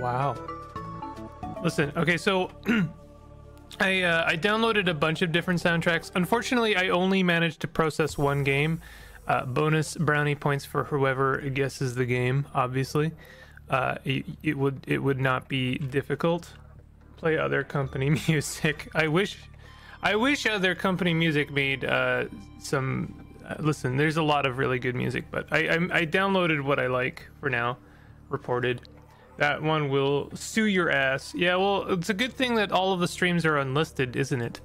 Wow. Listen, okay, so I uh, I downloaded a bunch of different soundtracks. Unfortunately, I only managed to process one game. Uh, bonus brownie points for whoever guesses the game. Obviously, uh, it, it would it would not be difficult. Play other company music. I wish, I wish other company music made uh, some. Uh, listen, there's a lot of really good music, but I, I I downloaded what I like for now. Reported. That one will sue your ass. Yeah, well, it's a good thing that all of the streams are unlisted, isn't it?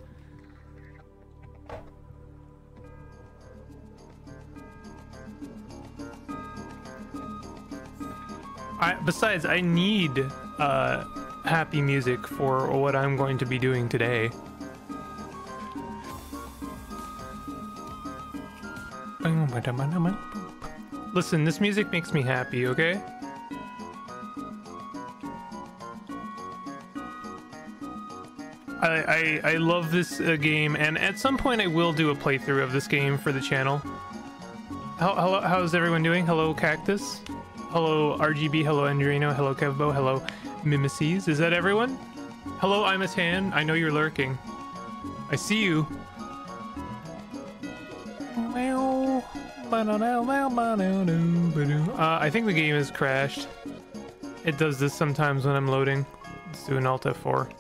I, besides, I need uh, happy music for what I'm going to be doing today. Listen, this music makes me happy, okay? I, I, I love this uh, game, and at some point I will do a playthrough of this game for the channel. How, hello, how's everyone doing? Hello, Cactus. Hello, RGB. Hello, Andrino. Hello, Kevbo. Hello, Mimeses. Is that everyone? Hello, I'm a tan. I know you're lurking. I see you. Uh, I think the game has crashed. It does this sometimes when I'm loading. Let's do an Alt F4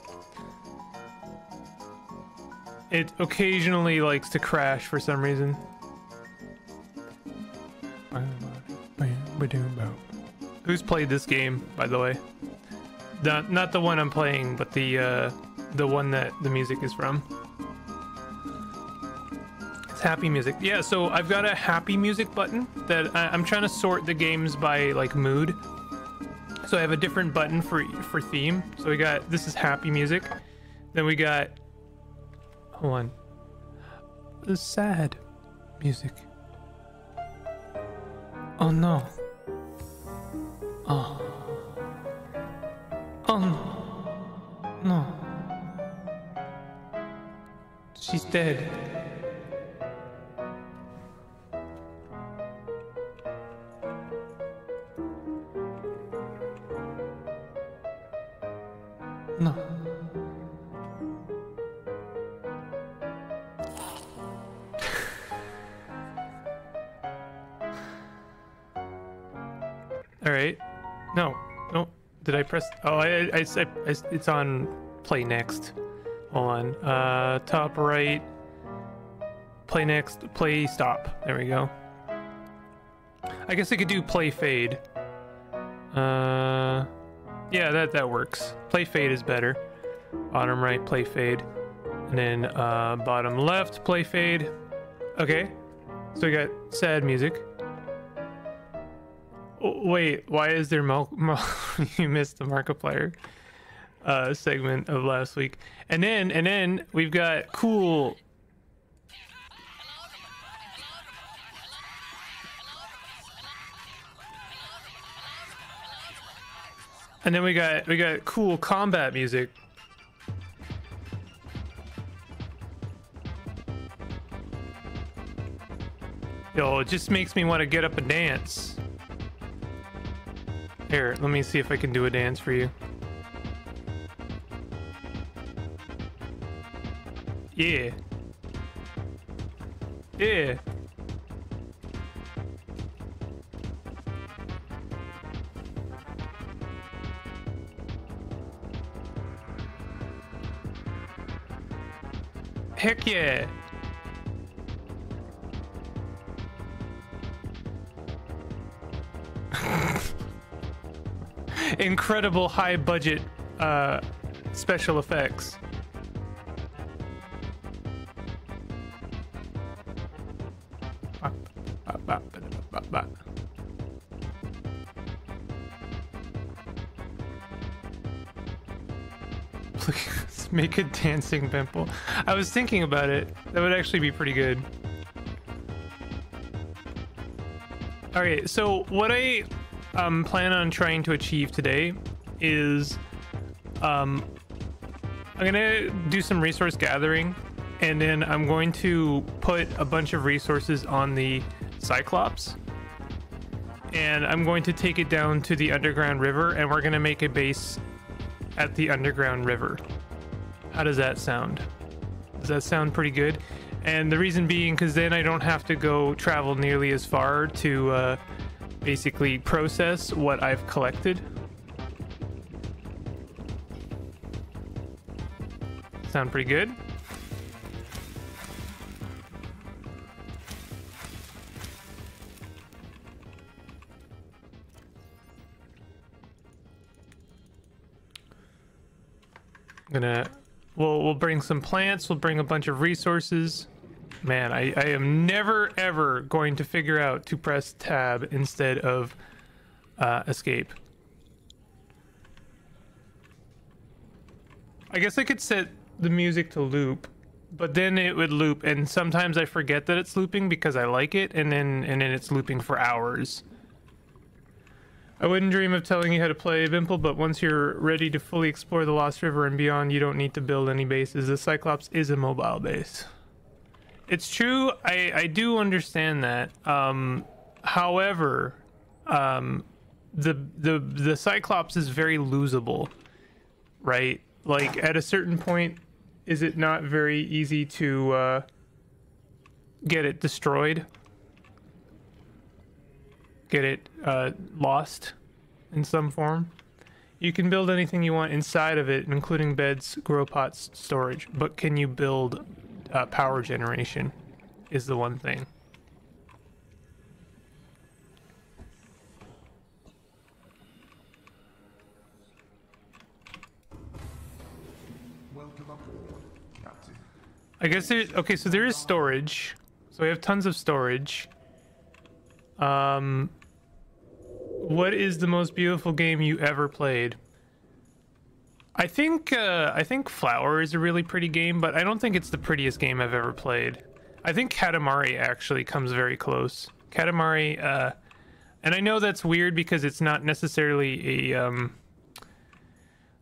it occasionally likes to crash for some reason. Who's played this game, by the way? Not not the one I'm playing, but the uh, the one that the music is from. Happy music. Yeah, so I've got a happy music button that I, I'm trying to sort the games by like mood. So I have a different button for for theme. So we got this is happy music. Then we got Hold on. The sad music. Oh no. Oh. Oh no. No. She's dead. No. All right. No. No. Did I press? Oh, I, I, I, I, it's on play next. Hold on. Uh, top right. Play next. Play stop. There we go. I guess I could do play fade. Uh, yeah, that that works. Play fade is better. Bottom right, play fade, and then uh, bottom left, play fade. Okay. So we got sad music. Wait, why is there you missed the Markiplier uh, segment of last week, and then and then we've got cool. And then we got we got cool combat music. Yo, it just makes me want to get up and dance. Here, let me see if I can do a dance for you. Yeah. Yeah. Heck yeah. incredible high budget uh, special effects. make a dancing pimple. I was thinking about it. That would actually be pretty good. Okay, so what I um, plan on trying to achieve today is um, I'm gonna do some resource gathering and then I'm going to put a bunch of resources on the Cyclops and I'm going to take it down to the underground river, and we're gonna make a base at the underground river. How does that sound? Does that sound pretty good? And the reason being, because then I don't have to go travel nearly as far to uh, basically process what I've collected. Sound pretty good? Gonna we'll we'll bring some plants we'll bring a bunch of resources. Man I, I am never ever going to figure out to press tab instead of uh, escape. I guess I could set the music to loop but then it would loop and sometimes I forget that it's looping because I like it and then and then it's looping for hours I wouldn't dream of telling you how to play Vimple, but once you're ready to fully explore the Lost River and beyond, you don't need to build any bases. The Cyclops is a mobile base. It's true, I, I do understand that. Um, however, um, the, the, the Cyclops is very losable, right? Like, at a certain point, is it not very easy to uh, get it destroyed? Get it uh, lost in some form. You can build anything you want inside of it, including beds, grow pots, storage. But can you build uh, power generation? Is the one thing. I guess there's okay. So there is storage. So we have tons of storage. Um, what is the most beautiful game you ever played? I think uh, I think Flower is a really pretty game, but I don't think it's the prettiest game I've ever played. I think Katamari actually comes very close. Katamari, uh, and I know that's weird because it's not necessarily a. Um,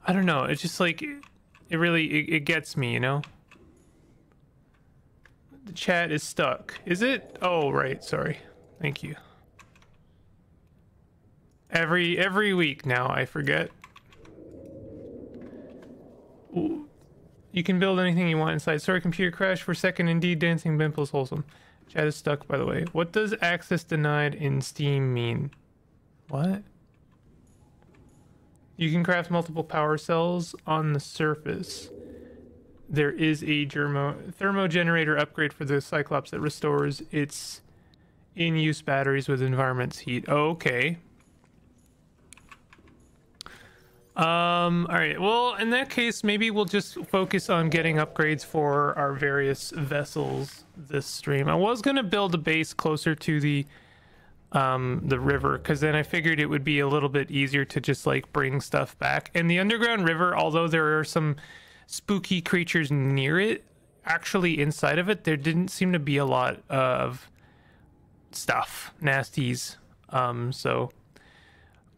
I don't know. It's just like it really it, it gets me, you know. The chat is stuck. Is it? Oh right, sorry. Thank you. Every every week now, I forget. Ooh. You can build anything you want inside. Sorry, computer crash for second. Indeed, dancing pimples wholesome. Chat is stuck, by the way. What does access denied in Steam mean? What? You can craft multiple power cells on the surface. There is a germo thermo generator upgrade for the Cyclops that restores its in-use batteries with environment's heat. Okay. Um, all right. Well, in that case, maybe we'll just focus on getting upgrades for our various vessels this stream. I was going to build a base closer to the um the river because then I figured it would be a little bit easier to just like bring stuff back. And the underground river, although there are some spooky creatures near it, actually inside of it there didn't seem to be a lot of stuff, nasties. Um, so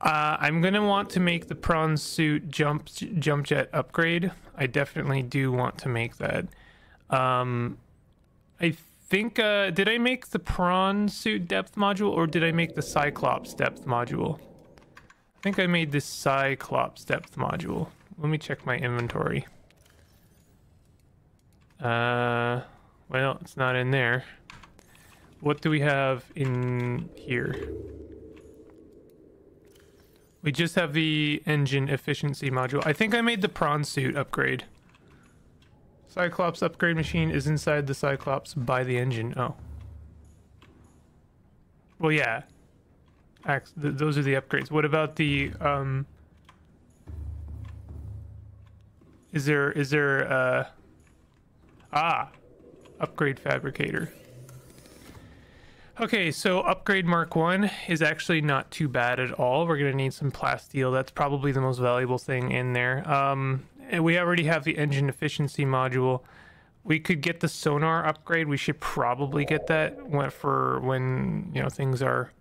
uh, I'm gonna want to make the prawn suit jump jump jet upgrade. I definitely do want to make that. Um, I think uh, did I make the prawn suit depth module or did I make the Cyclops depth module? I think I made the Cyclops depth module. Let me check my inventory. Uh, well, it's not in there. What do we have in here? We just have the engine efficiency module. I think I made the prawn suit upgrade. Cyclops upgrade machine is inside the Cyclops by the engine. Oh. Well, yeah. th those are the upgrades. What about the, um... Is there, is there, uh... Ah! Upgrade fabricator. Okay, so upgrade Mark 1 is actually not too bad at all. We're going to need some plasteel. That's probably the most valuable thing in there. Um, and we already have the engine efficiency module. We could get the sonar upgrade. We should probably get that for when, you know, things are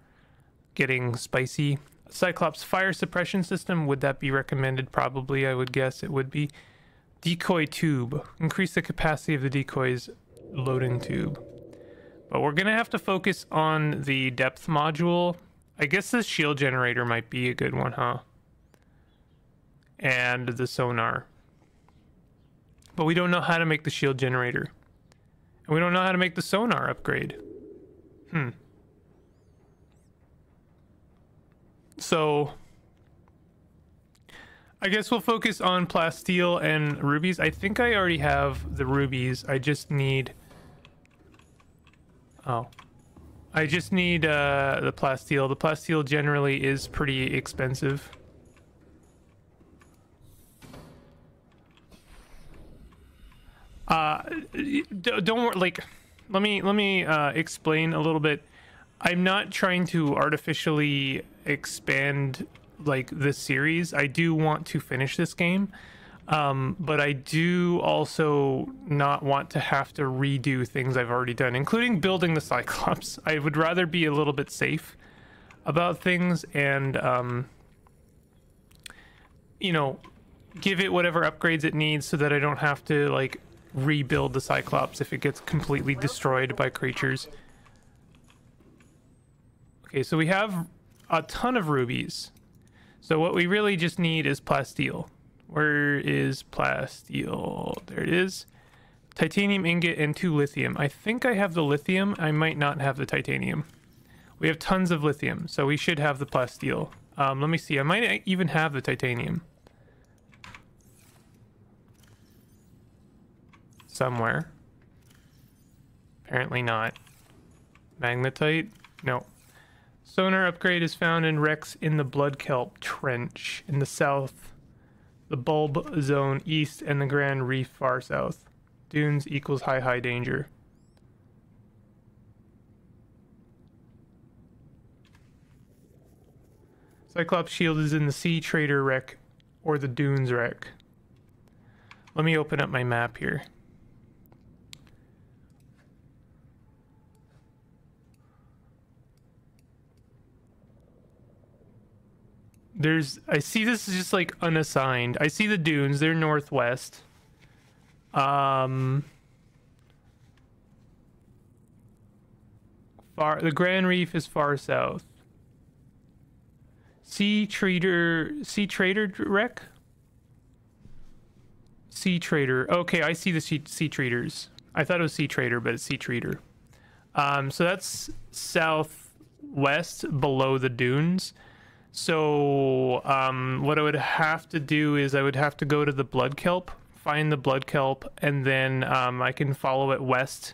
getting spicy. Cyclops fire suppression system, would that be recommended? Probably, I would guess it would be. Decoy tube. Increase the capacity of the decoy's loading tube. But we're going to have to focus on the depth module I guess the shield generator might be a good one, huh? And the sonar. But we don't know how to make the shield generator. And we don't know how to make the sonar upgrade. Hmm. So I guess we'll focus on plasteel and rubies. I think I already have the rubies. I just need Oh. I just need uh, the plasteel. The plasteel generally is pretty expensive. Uh, don't worry. Like, let me let me uh, explain a little bit. I'm not trying to artificially expand like this series. I do want to finish this game. Um, but I do also not want to have to redo things I've already done, including building the Cyclops. I would rather be a little bit safe about things and, um, you know, give it whatever upgrades it needs so that I don't have to, like, rebuild the Cyclops if it gets completely destroyed by creatures. Okay, so we have a ton of rubies. So what we really just need is plasteel. Where is plasteel? There it is. Titanium ingot and two lithium. I think I have the lithium. I might not have the titanium. We have tons of lithium, so we should have the plasteel. Um, let me see. I might even have the titanium. Somewhere. Apparently not. Magnetite? No. Sonar upgrade is found in wrecks in the Blood Kelp Trench in the south the bulb zone east and the Grand Reef far south. Dunes equals high high danger. Cyclops shield is in the Sea Trader wreck or the Dunes wreck. Let me open up my map here. There's I see this is just like unassigned. I see the dunes, they're northwest. Um far the Grand Reef is far south. Sea Trader Sea Trader wreck? Sea Trader. Okay, I see the Sea, sea Traders. I thought it was Sea Trader, but it's Sea Trader. Um, so that's southwest below the dunes. So um, what I would have to do is I would have to go to the blood kelp, find the blood kelp, and then um, I can follow it west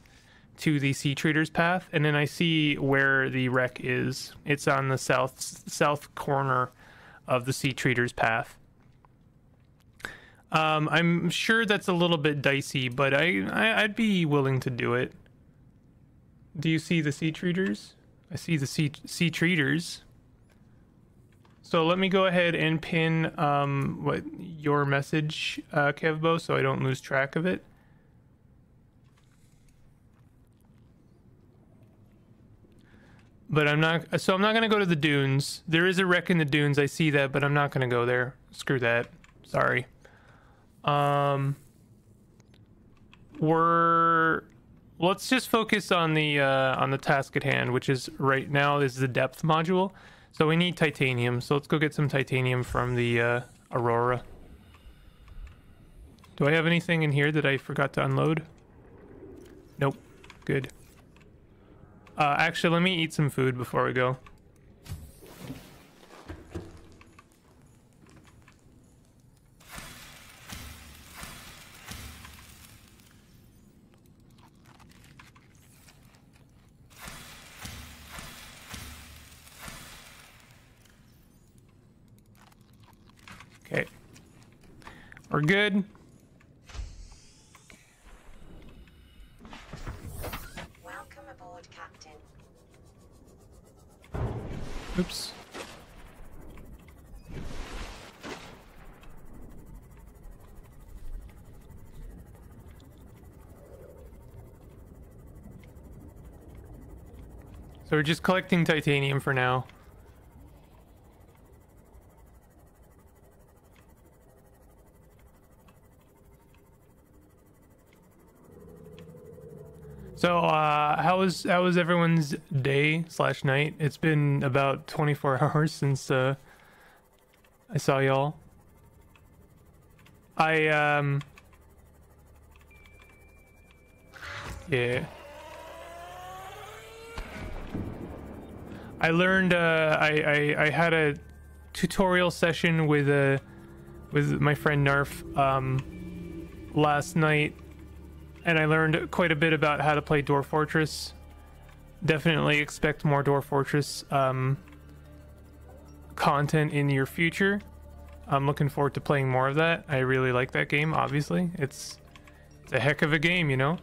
to the sea traders path, and then I see where the wreck is. It's on the south south corner of the sea traders path. Um, I'm sure that's a little bit dicey, but I, I would be willing to do it. Do you see the sea treaders? I see the sea sea treaters. So let me go ahead and pin um, what your message, uh, Kevbo, so I don't lose track of it. But I'm not, so I'm not going to go to the dunes. There is a wreck in the dunes. I see that, but I'm not going to go there. Screw that. Sorry. Um, we're, let's just focus on the, uh, on the task at hand, which is right now is the depth module. So we need titanium. So let's go get some titanium from the uh, Aurora. Do I have anything in here that I forgot to unload? Nope. Good. Uh, actually, let me eat some food before we go. We're good. Welcome aboard, Captain. Oops. So we're just collecting titanium for now. So, uh, how was how was everyone's day slash night? It's been about 24 hours since uh, I saw y'all. I um, yeah. I learned. Uh, I, I I had a tutorial session with a with my friend Nerf um, last night, and I learned quite a bit about how to play Dwarf Fortress. Definitely expect more Dwarf Fortress um, content in your future. I'm looking forward to playing more of that. I really like that game. Obviously, it's it's a heck of a game, you know.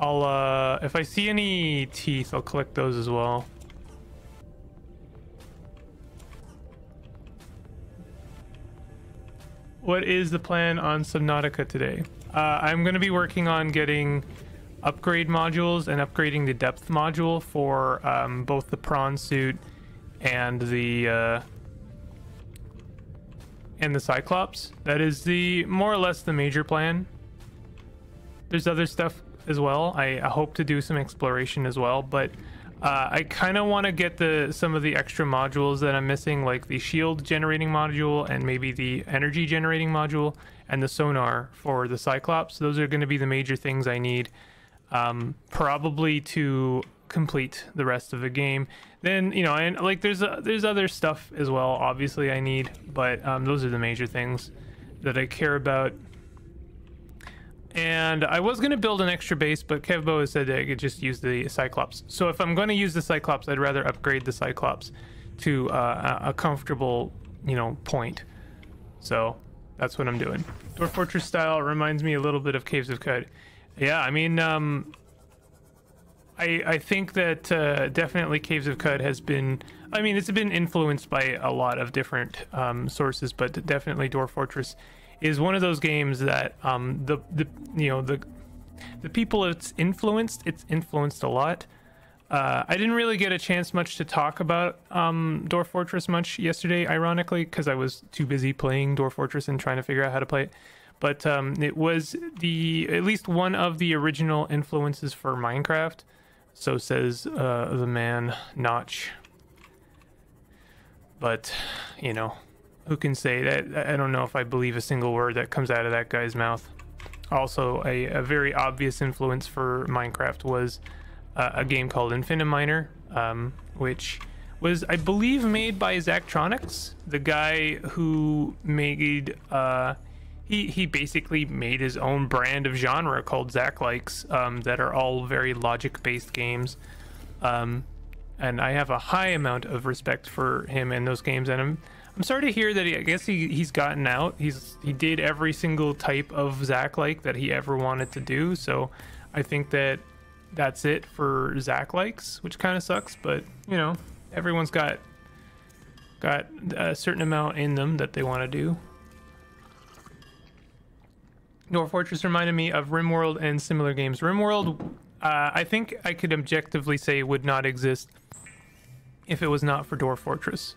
I'll, uh, if I see any teeth, I'll collect those as well. What is the plan on Subnautica today? Uh, I'm going to be working on getting upgrade modules and upgrading the depth module for um, both the prawn suit and the uh, and the Cyclops. That is the more or less the major plan. There's other stuff as well. I, I hope to do some exploration as well, but uh, I kind of want to get the some of the extra modules that I'm missing, like the shield generating module and maybe the energy generating module and the sonar for the Cyclops. Those are going to be the major things I need, um, probably to complete the rest of the game. Then you know, and like there's uh, there's other stuff as well. Obviously, I need, but um, those are the major things that I care about. And I was going to build an extra base, but Kevbo has said that I could just use the Cyclops. So if I'm going to use the Cyclops, I'd rather upgrade the Cyclops to uh, a comfortable, you know, point. So that's what I'm doing. Dwarf Fortress style reminds me a little bit of Caves of Qud. Yeah, I mean, um, I I think that uh, definitely Caves of Qud has been. I mean, it's been influenced by a lot of different um, sources, but definitely Dwarf Fortress is one of those games that um, the the you know the the people it's influenced it's influenced a lot. Uh, I didn't really get a chance much to talk about um, Dwarf Fortress much yesterday, ironically, because I was too busy playing Dwarf Fortress and trying to figure out how to play it. But um, it was the at least one of the original influences for Minecraft. So says uh, the man Notch. But you know, who can say that? I don't know if I believe a single word that comes out of that guy's mouth. Also, a, a very obvious influence for Minecraft was uh, a game called Infiniminer, um, which was, I believe, made by Zachtronics, the guy who made. Uh, he, he basically made his own brand of genre called Zach Likes um, that are all very logic based games. Um, and I have a high amount of respect for him in those games. And I'm I'm sorry to hear that. He, I guess he he's gotten out. He's he did every single type of Zach like that he ever wanted to do. So I think that that's it for Zach likes, which kind of sucks. But you know, everyone's got got a certain amount in them that they want to do. Dwarf Fortress reminded me of RimWorld and similar games. RimWorld, uh, I think I could objectively say would not exist if it was not for Dwarf Fortress.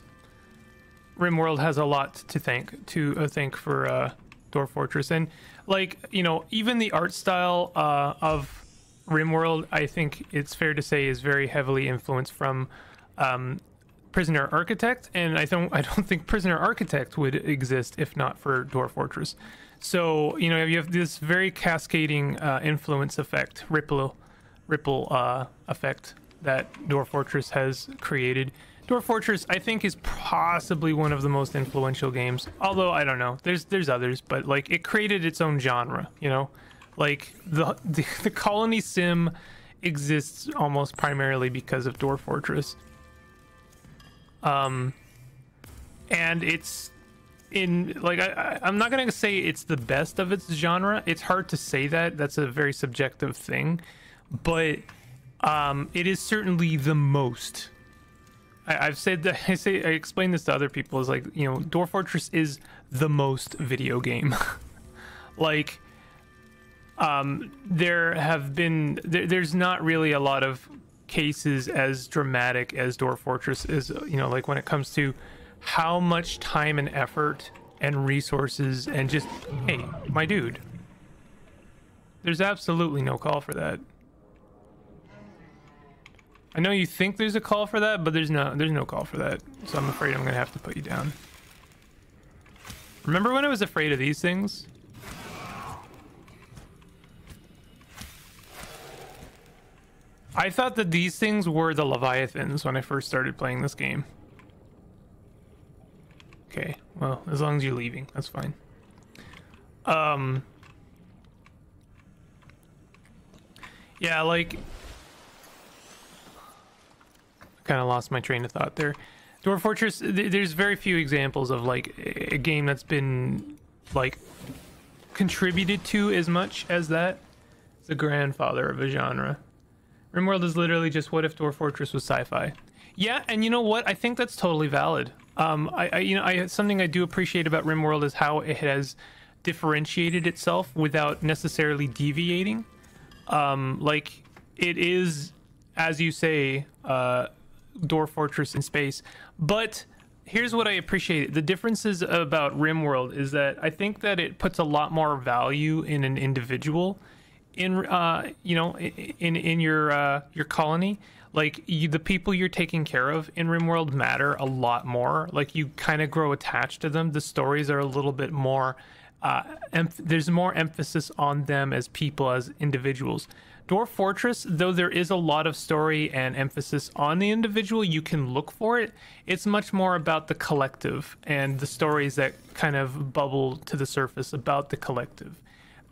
RimWorld has a lot to thank to uh, thank for uh, Dwarf Fortress, and like you know, even the art style uh, of RimWorld, I think it's fair to say, is very heavily influenced from um, Prisoner Architect, and I don't I don't think Prisoner Architect would exist if not for Dwarf Fortress. So you know, you have this very cascading uh, influence effect, ripple ripple uh, effect that Dwarf Fortress has created Dwarf Fortress, I think, is possibly one of the most influential games. Although I don't know, there's there's others, but like it created its own genre. You know, like the the, the colony sim exists almost primarily because of Dwarf Fortress. Um, and it's in like I, I'm not gonna say it's the best of its genre. It's hard to say that. That's a very subjective thing, but um, it is certainly the most I, have said that I say I explain this to other people is like you know Dwarf Fortress is the most video game. like, um, there have been there, there's not really a lot of cases as dramatic as Dwarf Fortress is. You know, like when it comes to how much time and effort and resources and just hey, my dude. There's absolutely no call for that. I know you think there's a call for that, but there's no there's no call for that. So I'm afraid I'm gonna have to put you down. Remember when I was afraid of these things? I thought that these things were the Leviathans when I first started playing this game. Okay, well, as long as you're leaving, that's fine. Um, yeah, like, kind of lost my train of thought there. Dwarf Fortress, th- there's very few examples of like a game that's been like contributed to as much as that. It's the grandfather of a genre. RimWorld is literally just what if Dwarf Fortress was sci-fi. Yeah, and you know what? I think that's totally valid. Um, I, I you know, I something I do appreciate about RimWorld is how it has differentiated itself without necessarily deviating. Um, like it is, as you say, uh, Dwarf Fortress in space. But here's what I appreciate: the differences about RimWorld is that I think that it puts a lot more value in an individual in uh you know in in your uh your colony. Like you, the people you're taking care of in rimworld matter a lot more. Like you kind of grow attached to them. The stories are a little bit more uh emph- there's more emphasis on them as people as individuals dwarf fortress though there is a lot of story and emphasis on the individual you can look for it it's much more about the collective and the stories that kind of bubble to the surface about the collective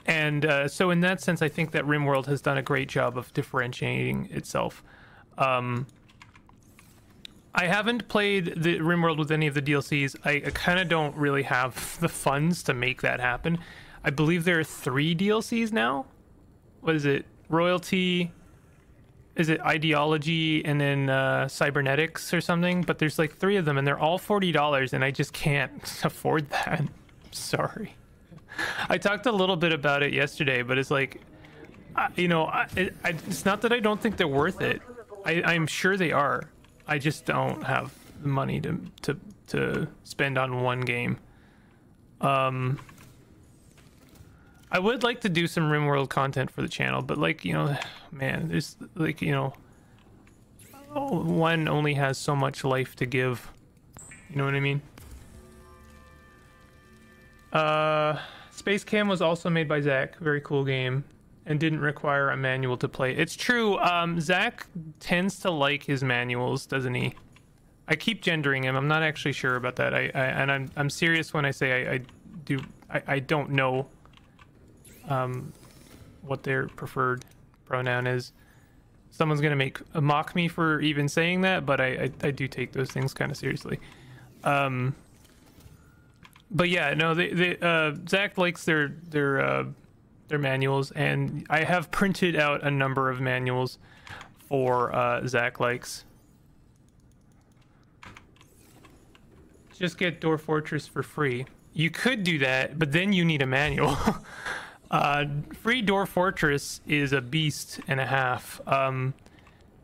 and uh, so in that sense, I think that RimWorld has done a great job of differentiating itself. Um, I haven't played the RimWorld with any of the DLCs. I, I kind of don't really have the funds to make that happen. I believe there are three DLCs now. What is it? Royalty. Is it ideology and then uh, cybernetics or something? But there's like three of them, and they're all forty dollars, and I just can't afford that. Sorry. I talked a little bit about it yesterday, but it's like, I, you know, I, it, I, it's not that I don't think they're worth it. I, I'm sure they are. I just don't have the money to to to spend on one game. Um, I would like to do some RimWorld content for the channel, but like you know, man, there's like you know, one only has so much life to give. You know what I mean? Uh. SpaceChem was also made by Zach. Very cool game. And didn't require a manual to play. It's true. Um, Zach tends to like his manuals, doesn't he? I keep gendering him. I'm not actually sure about that. I, I and I'm I'm serious when I say I, I do. I, I don't know. Um, what their preferred pronoun is. Someone's gonna make mock me for even saying that, but I I, I do take those things kind of seriously. Um, but yeah, no, they, they uh, Zach likes their their uh, their manuals, and I have printed out a number of manuals for uh, Zach likes. Just get Dwarf Fortress for free. You could do that, but then you need a manual. uh, free Dwarf Fortress is a beast and a half, um,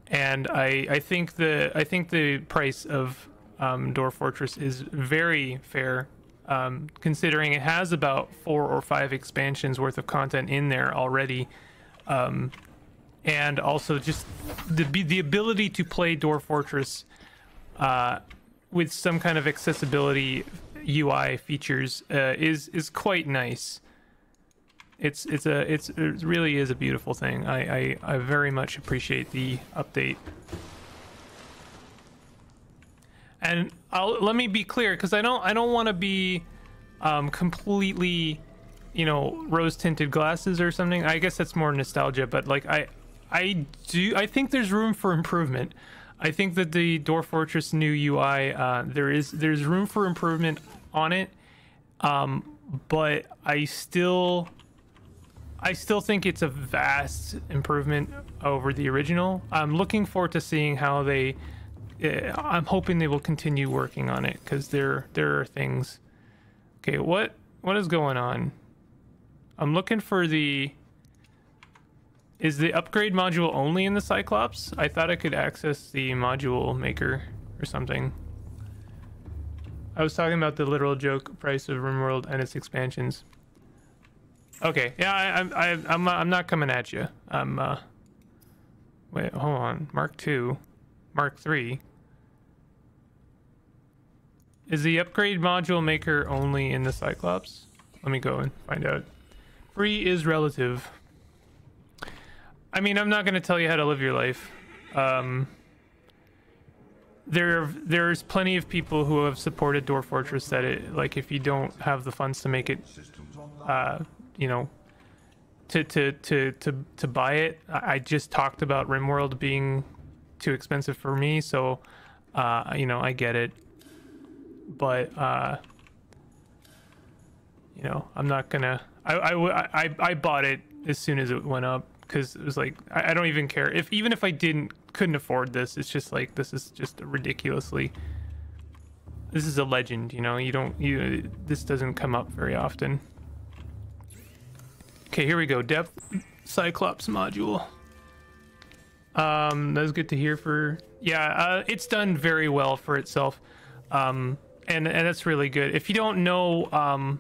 and I I think the I think the price of um, Dwarf Fortress is very fair um, considering it has about four or five expansions worth of content in there already. Um, and also just the the ability to play Dwarf Fortress uh, with some kind of accessibility UI features uh, is is quite nice. It's it's a it's it really is a beautiful thing. I I, I very much appreciate the update. And I'll let me be clear because I don't I don't want to be um, completely, you know, rose tinted glasses or something. I guess that's more nostalgia, but like I I do I think there's room for improvement. I think that the Dwarf Fortress new UI uh, there is there's room for improvement on it, um, but I still I still think it's a vast improvement over the original. I'm looking forward to seeing how they. Uh, I'm hoping they will continue working on it because there there are things. Okay, what what is going on? I'm looking for the. Is the upgrade module only in the Cyclops? I thought I could access the module maker or something. I was talking about the literal joke price of RimWorld and its expansions. Okay, yeah, I, I, I, I'm, I'm not coming at you. I'm, uh, wait, hold on. Mark two, Mark three. Is the upgrade module maker only in the Cyclops? Let me go and find out. Free is relative. I mean, I'm not going to tell you how to live your life. Um, there, there's plenty of people who have supported Dwarf Fortress that it, like, if you don't have the funds to make it, uh, you know, to to to to to buy it, I just talked about RimWorld being too expensive for me, so, uh, you know, I get it. But uh you know i'm not gonna i i I, I bought it as soon as it went up because it was like I, I don't even care. If even if i didn't couldn't afford this it's just like this is just ridiculously this is a legend you know? You don't you this doesn't come up very often okay here we go depth cyclops module um that was good to hear for yeah uh, it's done very well for itself um and and that's really good. If you don't know, um,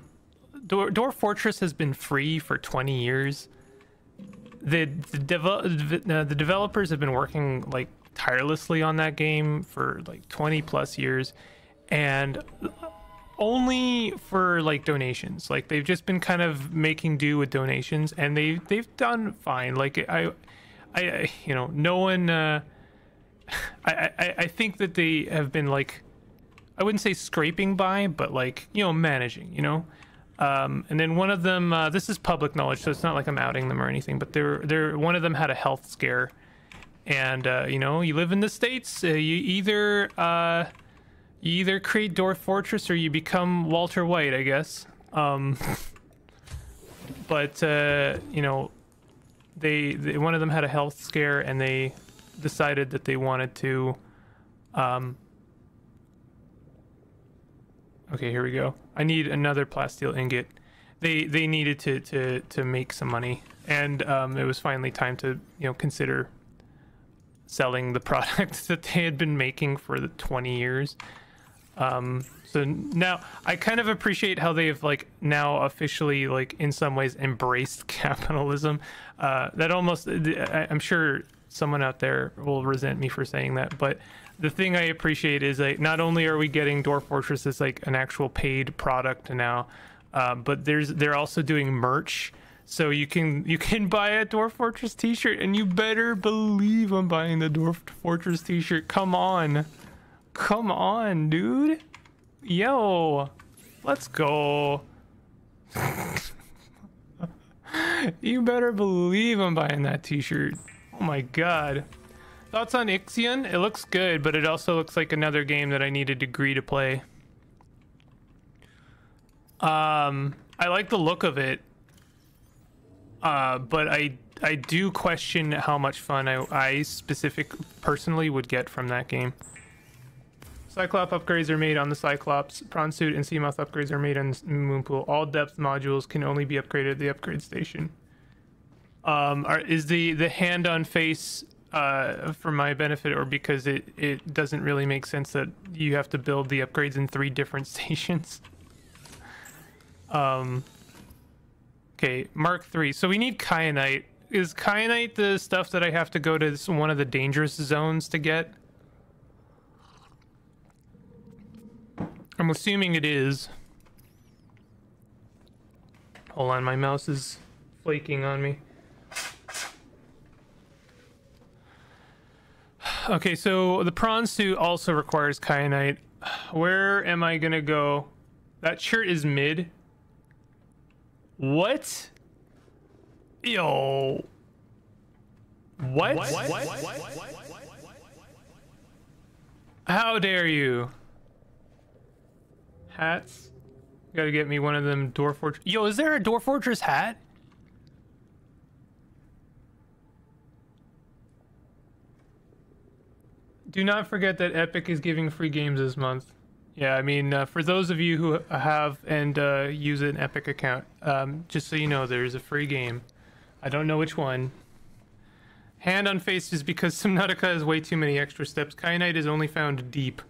Dwarf Fortress has been free for 20 years. The the, devel- the developers have been working like tirelessly on that game for like 20 plus years, and only for like donations. Like they've just been kind of making do with donations, and they they've done fine. Like I, I, you know, no one. Uh, I, I I think that they have been like I wouldn't say scraping by, but like you know managing, you know. Um, and then one of them, uh, this is public knowledge, so it's not like I'm outing them or anything. But they're they're one of them had a health scare, and uh, you know you live in the states, uh, you either uh, you either create Dwarf Fortress or you become Walter White, I guess. Um, but uh, you know, they, they one of them had a health scare, and they decided that they wanted to. Um, Okay, here we go. I need another plasteel ingot. They they needed to to to make some money, and um, it was finally time to you know consider selling the product that they had been making for the 20 years. Um, so now I kind of appreciate how they've like now officially like in some ways embraced capitalism. Uh, that almost I'm sure someone out there will resent me for saying that, but the thing I appreciate is like not only are we getting Dwarf Fortress as like an actual paid product now, uh, but there's they're also doing merch. So you can you can buy a Dwarf Fortress T-shirt, and you better believe I'm buying the Dwarf Fortress T-shirt. Come on, come on, dude. Yo, let's go. you better believe I'm buying that T-shirt. Oh my god. Thoughts on Ixion? It looks good, but it also looks like another game that I need a degree to play. Um, I like the look of it, uh, but I I do question how much fun I, I specific personally would get from that game. Cyclops upgrades are made on the Cyclops. Prawn Suit and Seamoth upgrades are made on Moonpool. All depth modules can only be upgraded at the upgrade station. Um, are, is the the hand on face uh, for my benefit or because it, it doesn't really make sense that you have to build the upgrades in three different stations. Um, okay, Mark 3. So we need Kyanite. Is Kyanite the stuff that I have to go to this, one of the dangerous zones to get? I'm assuming it is. Hold on, my mouse is flaking on me. Okay, so the prawn suit also requires kyanite. Where am I gonna go? That shirt is mid. What? Yo. What? what? what? what? How dare you? Hats? gotta get me one of them Dwarf Fortress. Yo, is there a Dwarf Fortress hat? do not forget that Epic is giving free games this month. Yeah, I mean, uh, for those of you who have and uh, use an Epic account, um, just so you know, there's a free game. I don't know which one. Hand on face is because Subnautica has way too many extra steps. Kyanite is only found deep.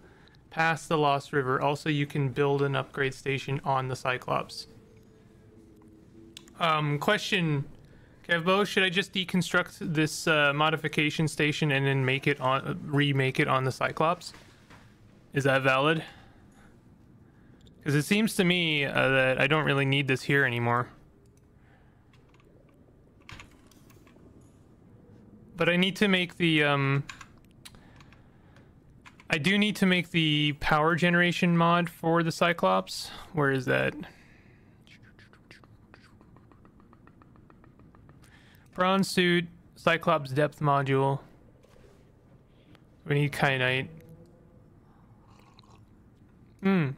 Past the Lost River. Also, you can build an upgrade station on the Cyclops. Um, question, Kevbo, should I just deconstruct this uh, modification station and then make it on, remake it on the Cyclops? Is that valid? Because it seems to me uh, that I don't really need this here anymore. But I need to make the, um... I do need to make the power generation mod for the Cyclops. Where is that? Prawn suit, Cyclops depth module. We need kyanite. Hmm.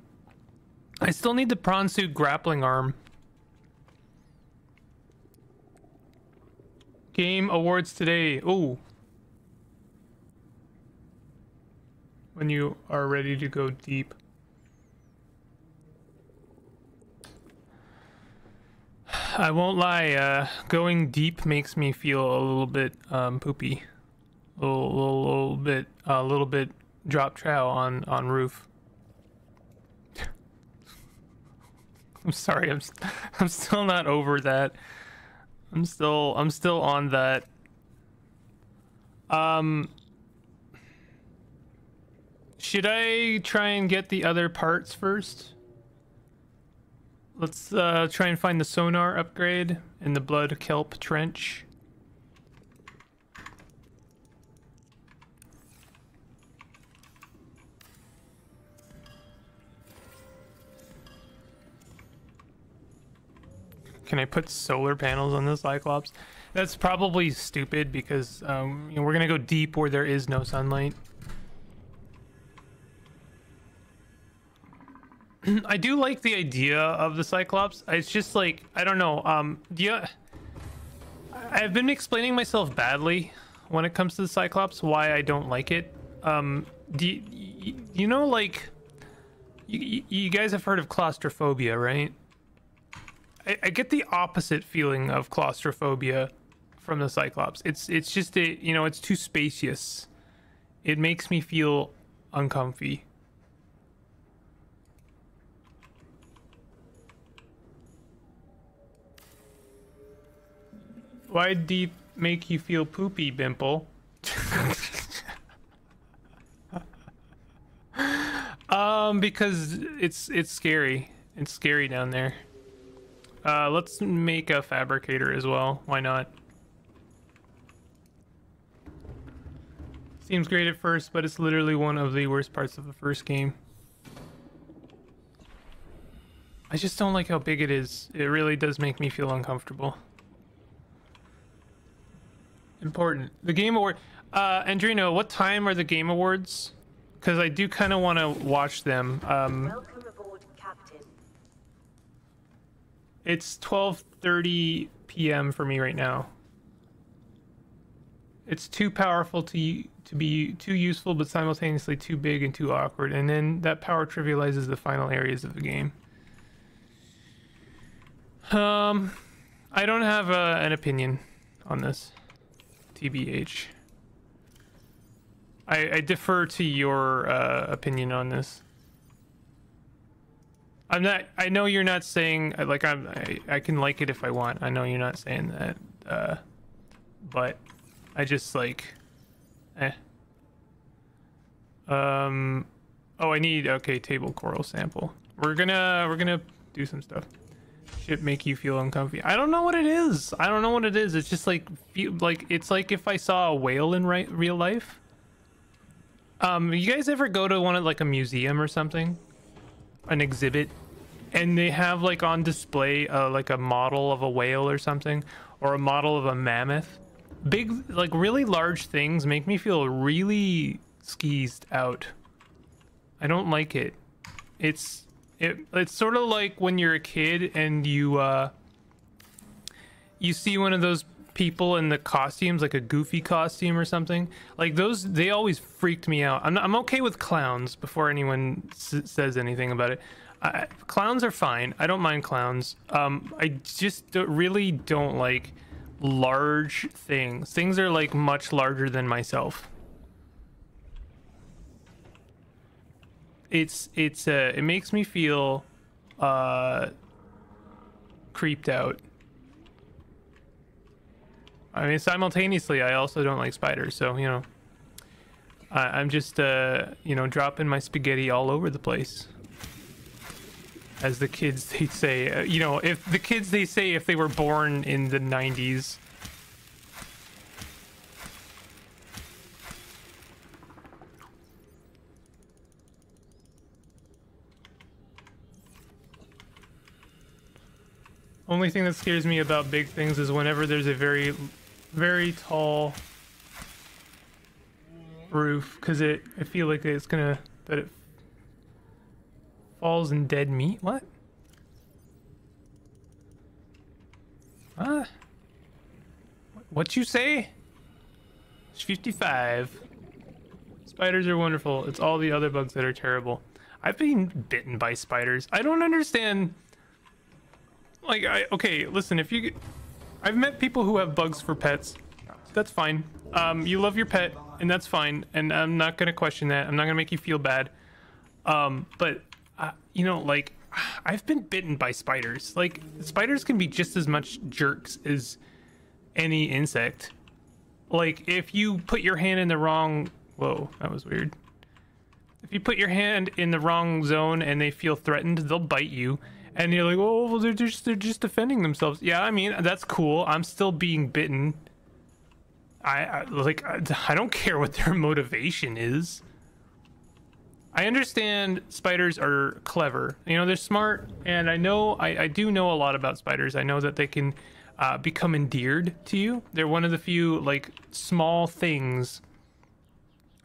I still need the prawn suit grappling arm. Game awards today. Ooh. When you are ready to go deep. I won't lie, uh, going deep makes me feel a little bit um, poopy. A little, little, little bit, a little bit drop trow on, on roof. I'm sorry. I'm i I'm still not over that. I'm still I'm still on that. Um Should I try and get the other parts first? Let's uh, try and find the sonar upgrade in the blood kelp trench. Can I put solar panels on the Cyclops? That's probably stupid because um, you know, we're gonna go deep where there is no sunlight. I do like the idea of the Cyclops. It's just like I don't know. Um, you? I've been explaining myself badly when it comes to the Cyclops. Why I don't like it. Um, do you, you know like you, you guys have heard of claustrophobia, right? I, I get the opposite feeling of claustrophobia from the Cyclops. It's it's just a you know it's too spacious. It makes me feel uncomfy. Why deep make you feel poopy, Bimple? um, because it's it's scary. It's scary down there. Uh, let's make a fabricator as well. Why not? Seems great at first, but it's literally one of the worst parts of the first game. I just don't like how big it is. It really does make me feel uncomfortable. Important. The Game Award. Uh, Andrino, what time are the Game Awards? Because I do kind of want to watch them. Um, Welcome aboard, Captain. It's 12:30 p.m. for me right now. It's too powerful to to be too useful, but simultaneously too big and too awkward. And then that power trivializes the final areas of the game. Um, I don't have uh, an opinion on this. TBH. I, I defer to your uh, opinion on this. I'm not. I know you're not saying like I'm. I, I can like it if I want. I know you're not saying that. Uh, but I just like, eh. Um. Oh, I need okay table coral sample. We're gonna we're gonna do some stuff. Should make you feel uncomfy. I don't know what it is. I don't know what it is. It's just like like it's like if I saw a whale in right, real life. Um, you guys ever go to one of like a museum or something? An exhibit and they have like on display uh, like a model of a whale or something or a model of a mammoth big like really large things make me feel really skeezed out i don't like it it's it, it's sort of like when you're a kid and you uh you see one of those people in the costumes like a goofy costume or something like those they always freaked me out i'm, not, I'm okay with clowns before anyone says anything about it I, clowns are fine. I don't mind clowns. Um, I just don't, really don't like large things. Things are like much larger than myself. It's it's uh it makes me feel uh creeped out. I mean, simultaneously, I also don't like spiders, so you know, I, I'm just uh you know dropping my spaghetti all over the place. As the kids they say, uh, you know, if the kids they say if they were born in the 90s. Only thing that scares me about big things is whenever there's a very, very tall roof, because it, I feel like it's gonna, that it falls in dead meat. What? Huh? What you say? It's 55. Spiders are wonderful. It's all the other bugs that are terrible. I've been bitten by spiders. I don't understand. Like, I okay, listen. If you, I've met people who have bugs for pets. That's fine. Um, you love your pet, and that's fine. And I'm not gonna question that. I'm not gonna make you feel bad. Um, but uh, you know, like, I've been bitten by spiders. Like, spiders can be just as much jerks as any insect. Like, if you put your hand in the wrong, whoa, that was weird. If you put your hand in the wrong zone and they feel threatened, they'll bite you. And you're like, oh, well, they're just they're just defending themselves. Yeah, I mean that's cool. I'm still being bitten. I, I like I, don't care what their motivation is. I understand spiders are clever. You know, they're smart, and I know I, I do know a lot about spiders. I know that they can uh, become endeared to you. They're one of the few like small things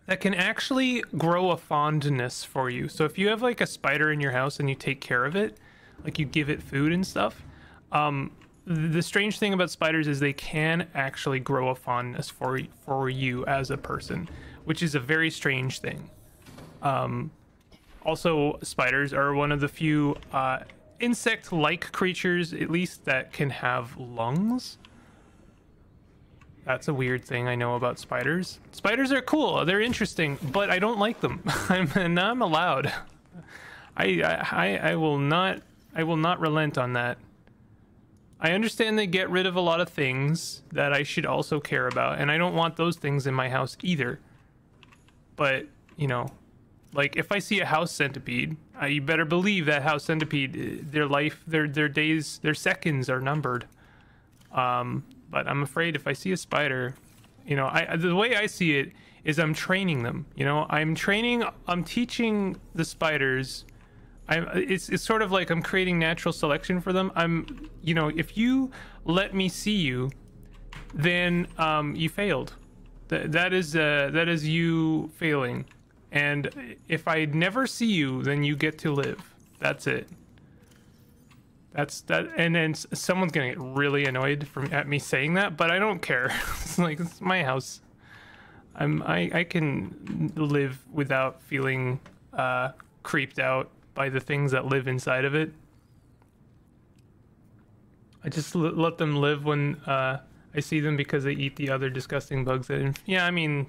that can actually grow a fondness for you. So if you have like a spider in your house and you take care of it, like you give it food and stuff, um, the strange thing about spiders is they can actually grow a fondness for for you as a person, which is a very strange thing. Um, also, spiders are one of the few uh, insect-like creatures, at least, that can have lungs. That's a weird thing I know about spiders. Spiders are cool, they're interesting, but I don't like them. I'm, and I'm allowed. I, I I will not I will not relent on that. I understand they get rid of a lot of things that I should also care about, and I don't want those things in my house either. But, you know, like if I see a house centipede, uh, you better believe that house centipede, uh, their life, their their days, their seconds are numbered. Um, but I'm afraid if I see a spider, you know, I the way I see it is I'm training them. You know, I'm training, I'm teaching the spiders. I it's it's sort of like I'm creating natural selection for them. I'm, you know, if you let me see you, then um, you failed. Th- that is uh, that is you failing. And if I never see you, then you get to live. That's it. That's that, and then someone's gonna get really annoyed from at me saying that, but I don't care. it's like it's my house. I'm I I can live without feeling uh, creeped out by the things that live inside of it. I just l- let them live when uh, I see them because they eat the other disgusting bugs. That, yeah, I mean,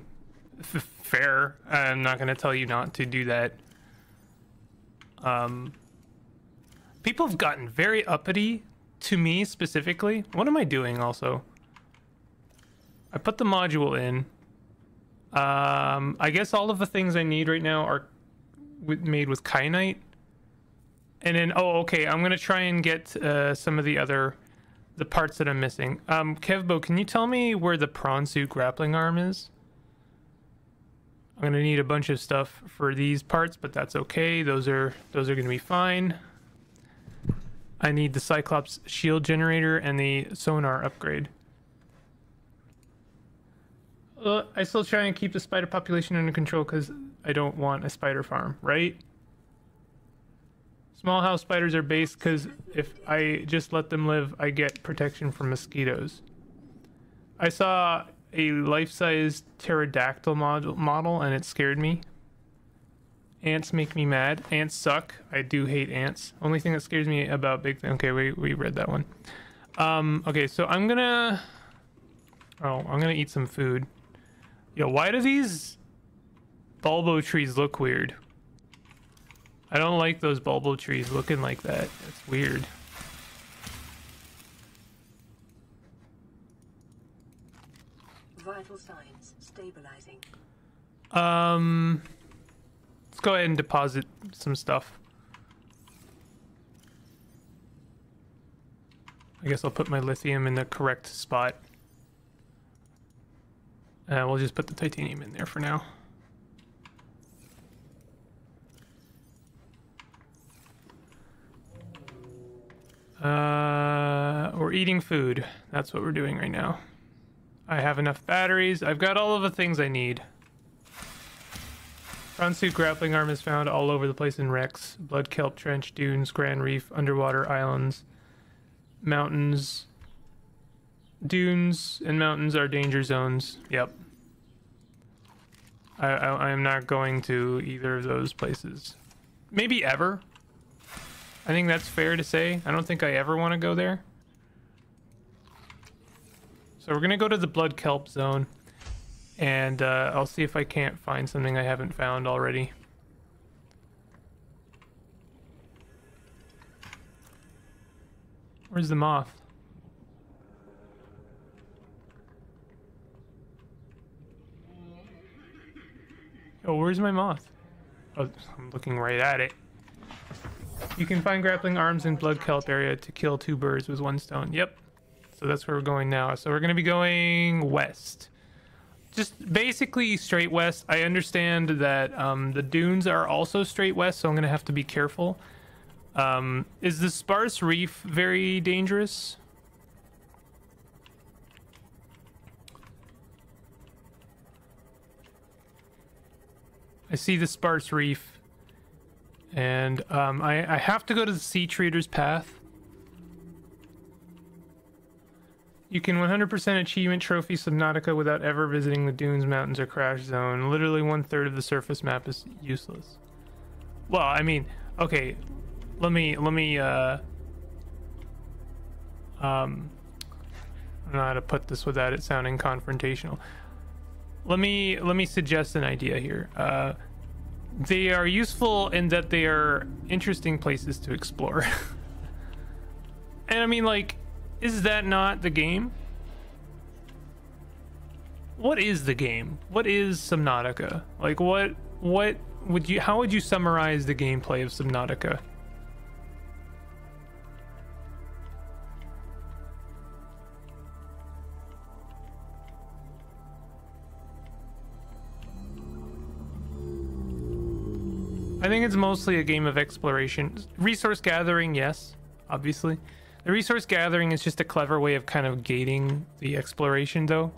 f- fair. I'm not gonna tell you not to do that. Um, people have gotten very uppity to me specifically. What am I doing? Also, I put the module in. Um, I guess all of the things I need right now are with, made with kyanite. And then, oh, okay, I'm gonna try and get uh, some of the other, the parts that I'm missing. Um, Kevbo, can you tell me where the prawn suit grappling arm is? I'm gonna need a bunch of stuff for these parts, but that's okay. Those are those are gonna be fine. I need the Cyclops shield generator and the sonar upgrade. Uh, I still try and keep the spider population under control because I don't want a spider farm, right? Small house spiders are based because if I just let them live, I get protection from mosquitoes. I saw a life-size pterodactyl model, model and it scared me. Ants make me mad. Ants suck. I do hate ants. Only thing that scares me about big thing. Okay, we we read that one. Um. Okay, so I'm gonna. Oh, I'm gonna eat some food. Yo, why do these bulbo trees look weird? I don't like those bulbo trees looking like that. It's weird. Vital signs stabilizing. Um, let's go ahead and deposit some stuff. I guess I'll put my lithium in the correct spot. Uh, we'll just put the titanium in there for now. Uh, we're eating food. That's what we're doing right now. I have enough batteries. I've got all of the things I need. Prawn suit grappling arm is found all over the place in wrecks. Blood kelp trench, dunes, grand reef, underwater islands, mountains. Dunes and mountains are danger zones. Yep. I, I, I am not going to either of those places. Maybe ever. I think that's fair to say. I don't think I ever want to go there. So we're gonna go to the blood kelp zone, and uh, I'll see if I can't find something I haven't found already. Where's the moth? Oh, where's my moth? Oh, I'm looking right at it. You can find grappling arms in blood kelp area to kill two birds with one stone. Yep. So that's where we're going now. So we're going to be going west. Just basically straight west. I understand that um, the dunes are also straight west, so I'm going to have to be careful. Um, is the sparse reef very dangerous? I see the sparse reef. And um, I, I have to go to the Sea Treader's Path. You can 100% achievement trophy Subnautica without ever visiting the dunes, mountains, or crash zone. Literally one third of the surface map is useless. Well, I mean, okay, let me let me uh, um, I don't know how to put this without it sounding confrontational. Let me let me suggest an idea here. Uh, they are useful in that they are interesting places to explore. and I mean, like, is that not the game? What is the game? What is Subnautica? Like, what what would you? How would you summarize the gameplay of Subnautica? I think it's mostly a game of exploration. Resource gathering, yes, obviously. The resource gathering is just a clever way of kind of gating the exploration, though.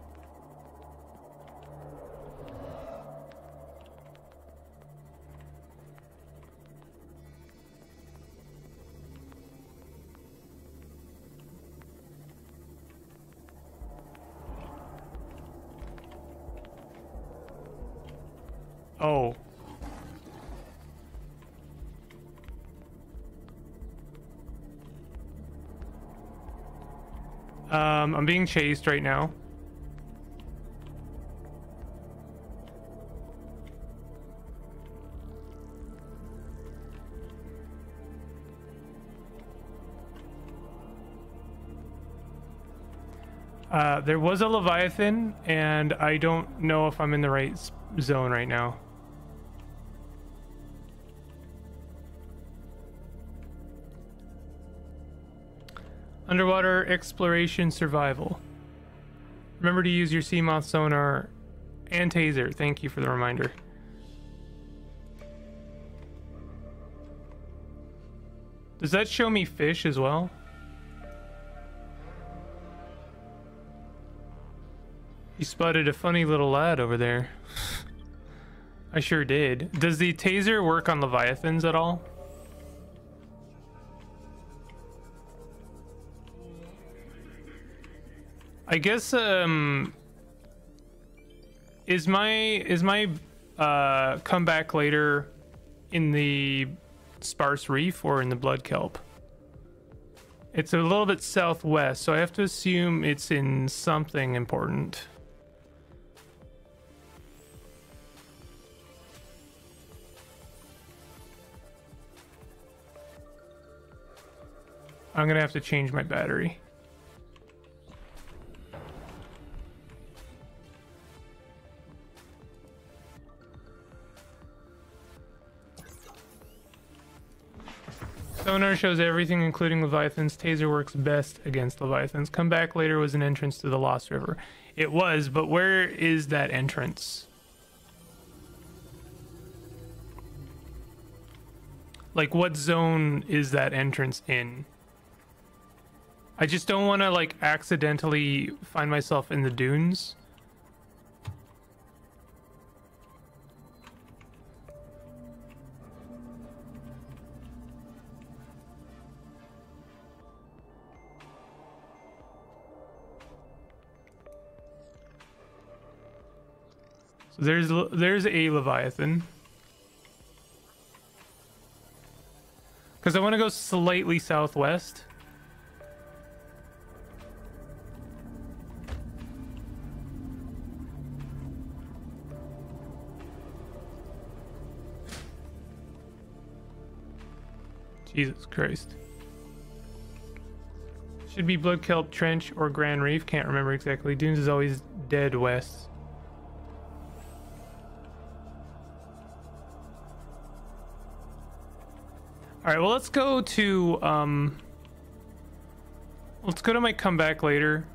Oh. Um, I'm being chased right now. Uh, there was a Leviathan, and I don't know if I'm in the right zone right now. Underwater exploration survival. Remember to use your Seamoth sonar and taser. Thank you for the reminder. Does that show me fish as well? You spotted a funny little lad over there. I sure did. Does the taser work on Leviathans at all? I guess um is my is my uh comeback later in the sparse reef or in the blood kelp? It's a little bit southwest, so I have to assume it's in something important. I'm gonna have to change my battery. Sonar shows everything, including Leviathans. Taser works best against Leviathans. Come back later was an entrance to the Lost River. It was, but where is that entrance? Like, what zone is that entrance in? I just don't want to, like, accidentally find myself in the dunes. There's there's a Leviathan. Because I want to go slightly southwest. Jesus Christ. Should be Blood Kelp Trench or Grand Reef. Can't remember exactly. Dunes is always dead west. All right, well, let's go to um let's go to my comeback later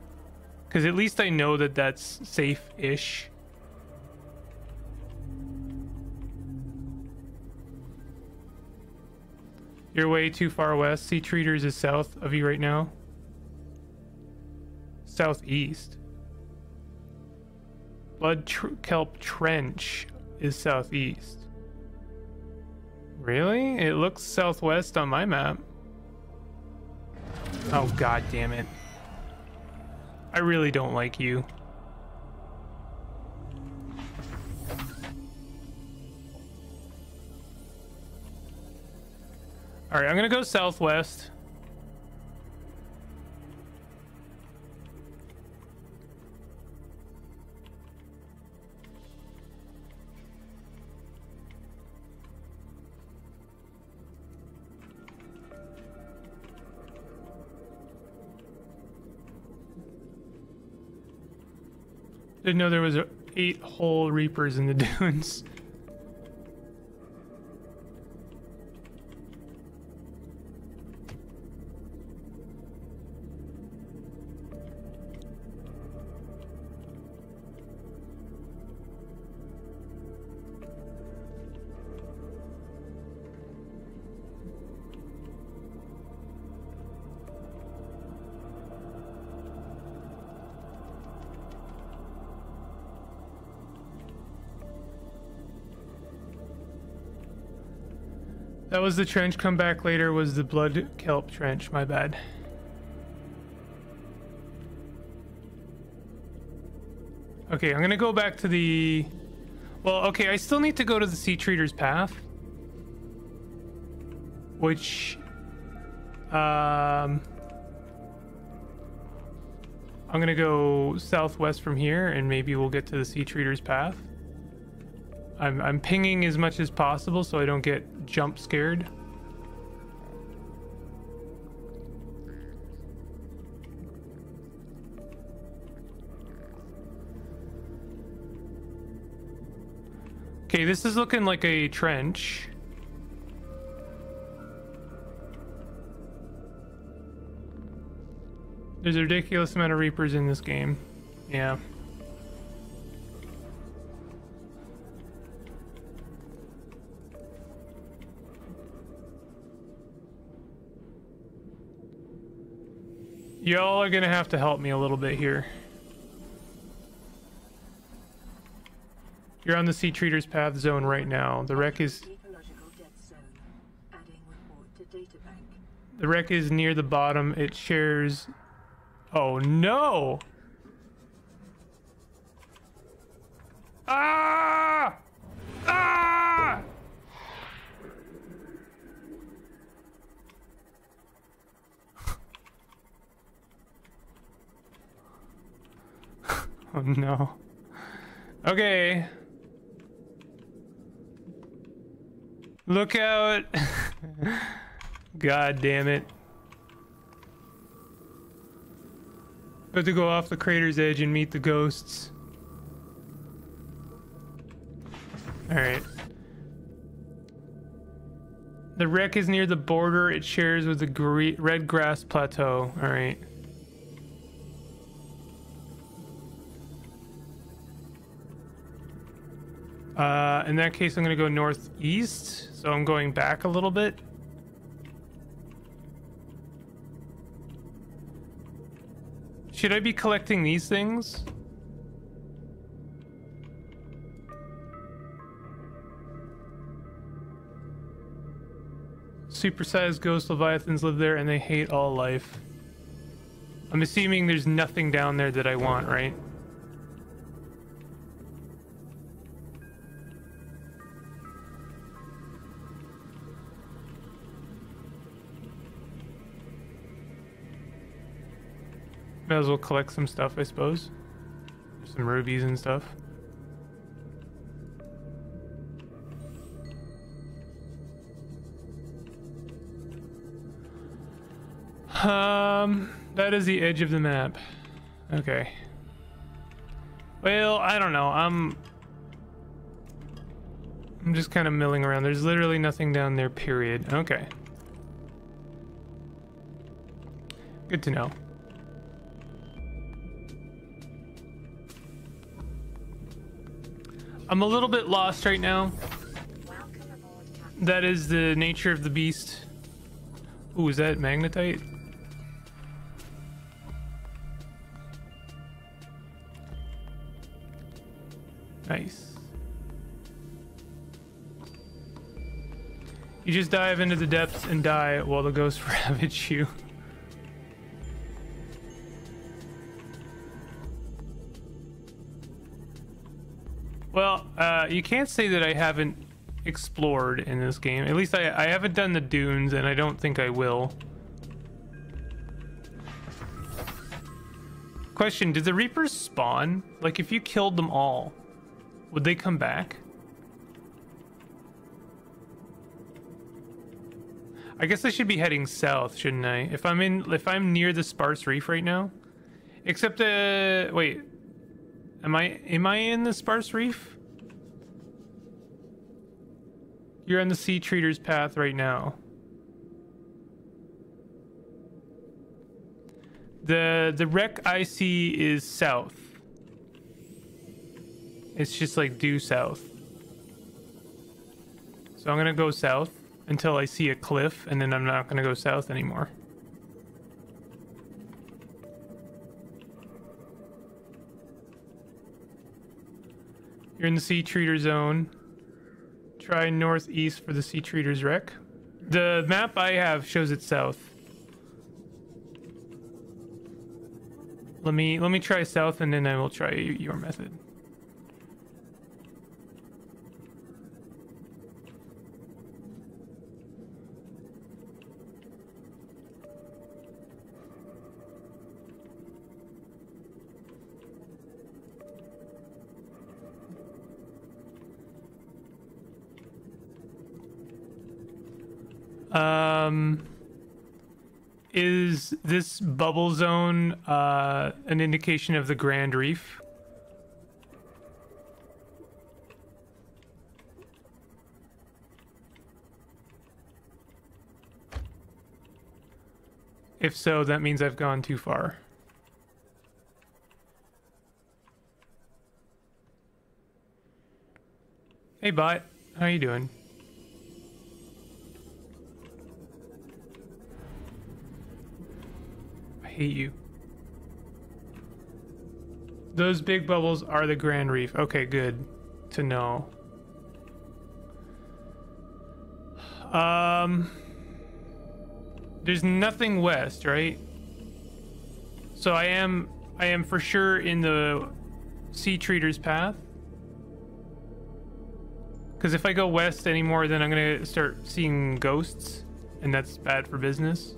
cuz at least I know that that's safe-ish. You're way too far west. Sea Treaders is south of you right now. Southeast. Blood tr Kelp Trench is southeast. Really? It looks southwest on my map. Oh, god damn it. I really don't like you. Alright, I'm gonna go southwest. Didn't know there was eight whole reapers in the dunes. Was the trench. Come back later was the blood kelp trench. My bad. Okay, I'm gonna go back to the... Well, okay, I still need to go to the Sea Treader's Path. Which... Um... I'm gonna go southwest from here, and maybe we'll get to the Sea Treader's Path. I'm, I'm pinging as much as possible so I don't get jump scared. Okay, this is looking like a trench. There's a ridiculous amount of Reapers in this game. Yeah. Y'all are gonna have to help me a little bit here. You're on the Sea Treader's Path zone right now. The wreck is... The wreck is near the bottom. It shares... Oh no! Ah! Ah! oh no. Okay. Look out. God damn it. We have to go off the crater's edge and meet the ghosts. Alright. The wreck is near the border. It shares with the red grass plateau. Alright. Uh, in that case, I'm going to go northeast. So I'm going back a little bit. Should I be collecting these things? Supersized ghost leviathans live there and they hate all life. I'm assuming there's nothing down there that I want, right? As well collect some stuff, I suppose. Some rubies and stuff. Um, that is the edge of the map. Okay. Well, I don't know. I'm I'm just kind of milling around. There's literally nothing down there, period. Okay. Good to know. I'm a little bit lost right now. That is the nature of the beast. Ooh, is that magnetite? Nice. You just dive into the depths and die while the ghosts ravage you. Uh, you can't say that I haven't explored in this game. At least I, I haven't done the dunes, and I don't think I will. Question, did the Reapers spawn? Like, if you killed them all, would they come back? I guess I should be heading south, shouldn't I? If I'm in, if I'm near the sparse reef right now, except uh, wait, am I am I in the sparse reef? You're on the sea treader's path right now. The the wreck I see is south. It's just like due south. So I'm gonna go south until I see a cliff, and then I'm not gonna go south anymore. You're in the sea treader zone. Try northeast for the sea treader's wreck. The map I have shows it south. Let me let me try south and then I will try your method. Um, is this bubble zone uh, an indication of the Grand Reef? If so, that means I've gone too far. Hey, bot. How you doing? Hate you. Those big bubbles are the Grand Reef. Okay, good to know. Um, there's nothing west, right? So I am, I am for sure in the Sea Treader's path. Because if I go west anymore, then I'm gonna start seeing ghosts, and that's bad for business.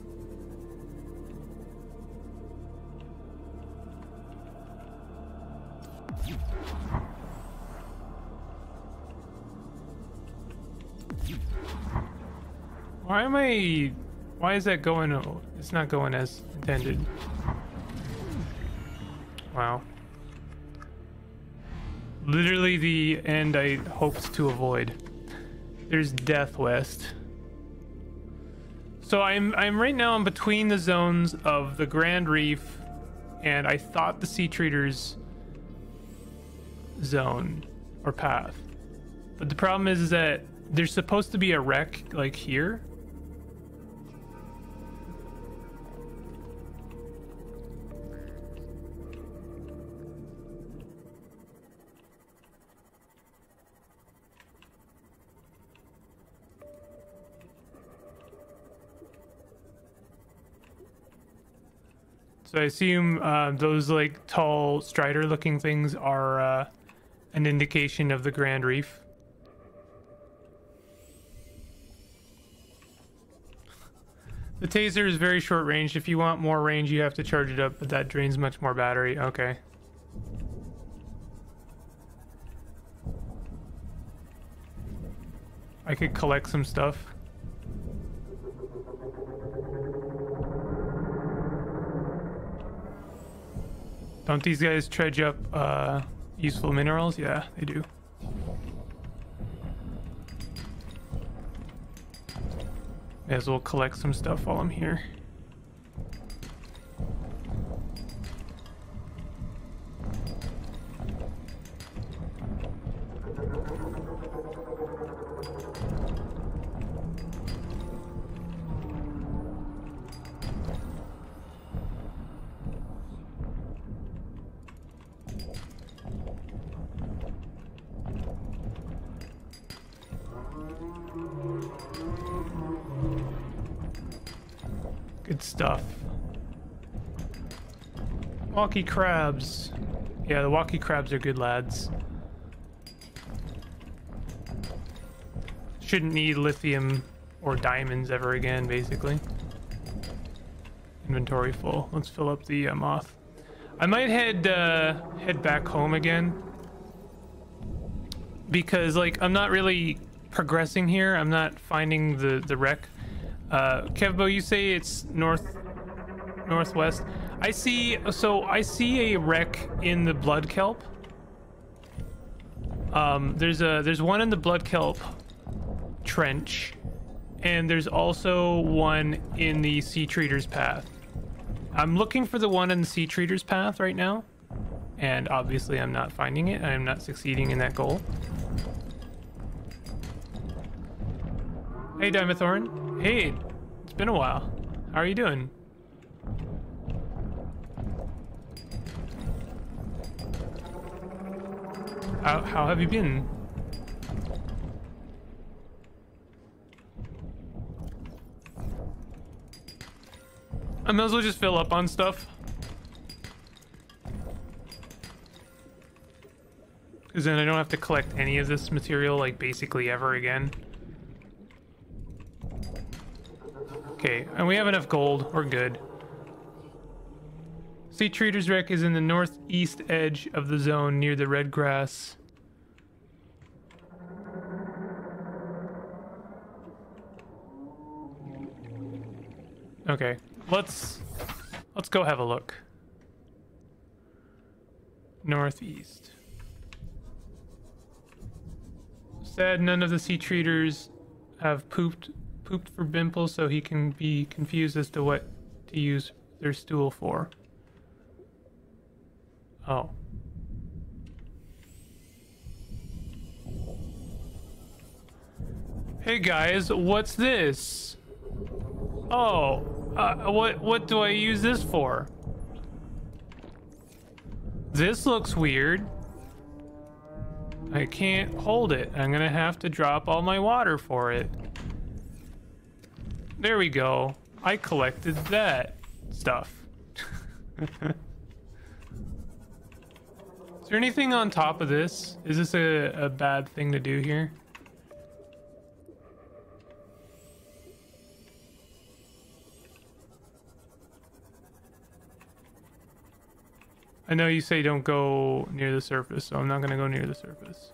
Why am I... Why is that going... It's not going as intended. Wow. Literally the end I hoped to avoid. There's Death West. So I'm I'm right now I'm between the zones of the Grand Reef and I thought the Sea Treaders zone or path. But the problem is, is that there's supposed to be a wreck like here. So I assume uh, those like tall strider looking things are uh, an indication of the Grand Reef. The taser is very short range. If you want more range, you have to charge it up, but that drains much more battery. Okay. I could collect some stuff. Don't these guys trudge up uh, useful minerals? Yeah, they do. May as well collect some stuff while I'm here. Walkie crabs. Yeah, the walkie crabs are good lads. Shouldn't need lithium or diamonds ever again, basically. Inventory full. Let's fill up the uh, moth. I might head uh, head back home again because, like, I'm not really progressing here. I'm not finding the the wreck. Uh, Kevbo, you say it's north northwest. I see. So I see a wreck in the blood kelp. Um, there's a there's one in the blood kelp trench, and there's also one in the sea treaters path. I'm looking for the one in the sea treaters path right now, and obviously I'm not finding it. I'm not succeeding in that goal. Hey, Dimethorn. Hey, it's been a while. How are you doing? How, how have you been? I might as well just fill up on stuff. Because then I don't have to collect any of this material, like, basically ever again. Okay, and we have enough gold. We're good. Sea Treader's Wreck is in the northeast edge of the zone near the red grass. Okay, let's let's go have a look. Northeast. Sad none of the sea treaders have pooped pooped for Bimple, so he can be confused as to what to use their stool for. Oh. Hey guys, what's this? Oh, uh, what what do I use this for? This looks weird. I can't hold it. I'm gonna have to drop all my water for it. There we go. I collected that stuff. Is there anything on top of this? Is this a, a bad thing to do here? I know you say don't go near the surface, so I'm not gonna go near the surface.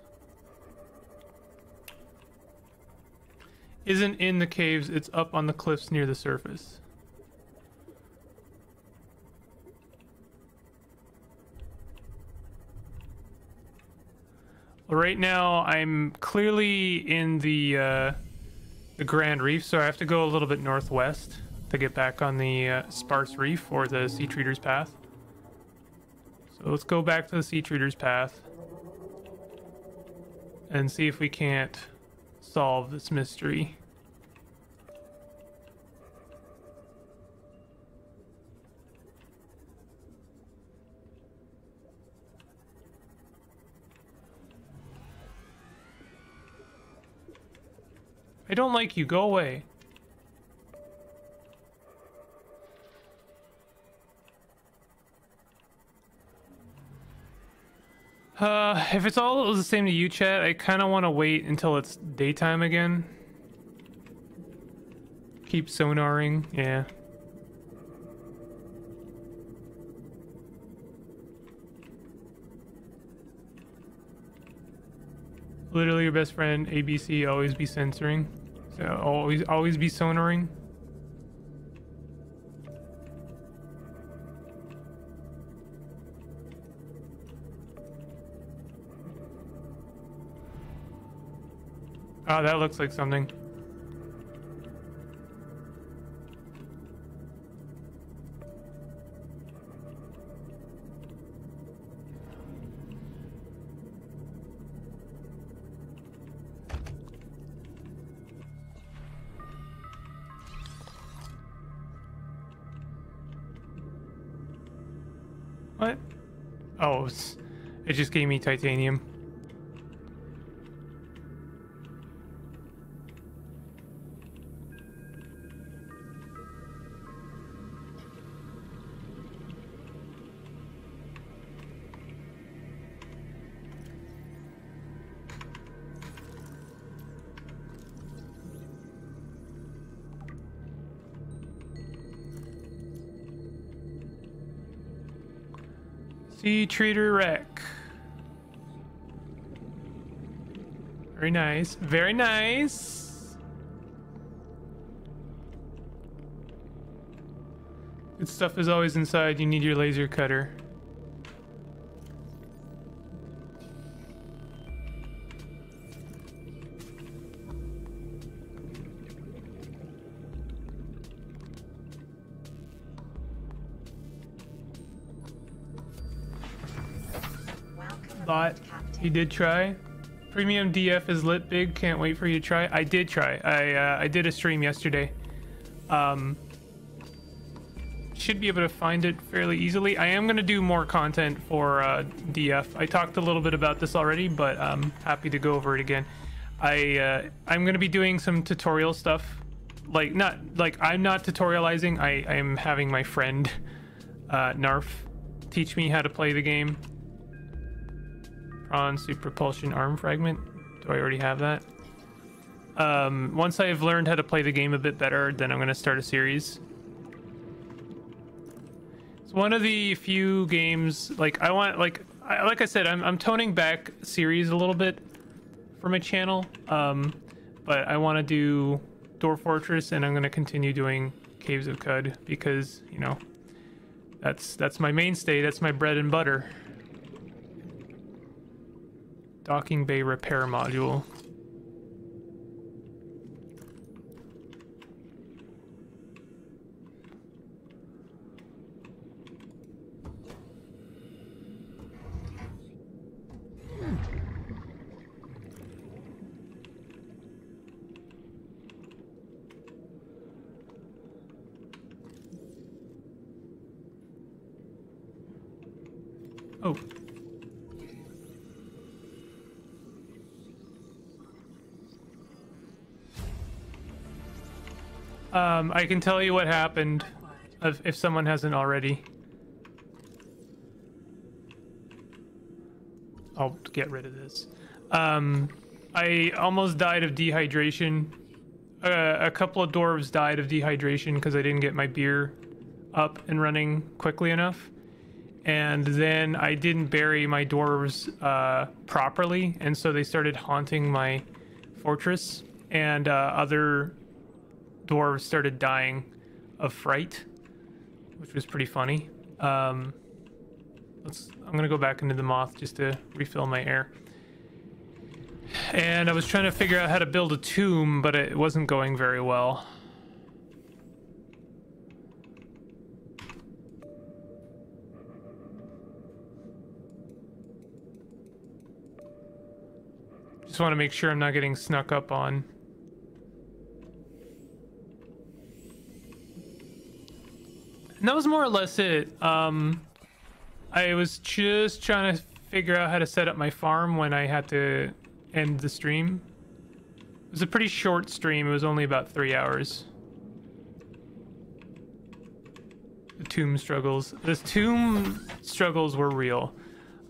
Isn't in the caves, it's up on the cliffs near the surface. Right now I'm clearly in the uh, the Grand Reef, so I have to go a little bit northwest to get back on the uh, Sparse Reef or the Sea Treader's Path. So let's go back to the Sea Treader's Path and see if we can't solve this mystery. I don't like you. Go away. Uh, if it's all the same to you, chat, I kind of want to wait until it's daytime again. Keep sonaring, yeah. Literally your best friend, ABC, always be censoring. So always, always be sonaring. Oh, ah, that looks like something. It just gave me titanium. Treater Wreck. Very nice. Very nice. Good stuff is always inside. You need your laser cutter. He did try. Premium DF is lit big. Can't wait for you to try. I did try. I uh, I did a stream yesterday. Um, should be able to find it fairly easily. I am gonna do more content for uh, DF. I talked a little bit about this already, but I'm happy to go over it again. I uh, I'm gonna be doing some tutorial stuff. Like not like I'm not tutorializing. I I am having my friend uh, Narf teach me how to play the game. Prawn Super Propulsion Arm Fragment. Do I already have that? Um, once I've learned how to play the game a bit better, then I'm going to start a series. It's one of the few games, like, I want, like, I, like I said, I'm, I'm toning back series a little bit for my channel. Um, but I want to do Dwarf Fortress and I'm going to continue doing Caves of Qud because, you know, that's that's my mainstay. That's my bread and butter. Docking bay repair module. Oh. Um, I can tell you what happened if, if someone hasn't already. I'll get rid of this. Um, I almost died of dehydration. Uh, a couple of dwarves died of dehydration because I didn't get my beer up and running quickly enough. And then I didn't bury my dwarves uh, properly, and so they started haunting my fortress. And uh, other dwarves started dying of fright, which was pretty funny. Um, let's. I'm gonna go back into the moth just to refill my air. and I was trying to figure out how to build a tomb, but it wasn't going very well. Just want to make sure I'm not getting snuck up on. That was more or less it. Um, I was just trying to figure out how to set up my farm when I had to end the stream. It was a pretty short stream. It was only about three hours. The tomb struggles. The tomb struggles were real.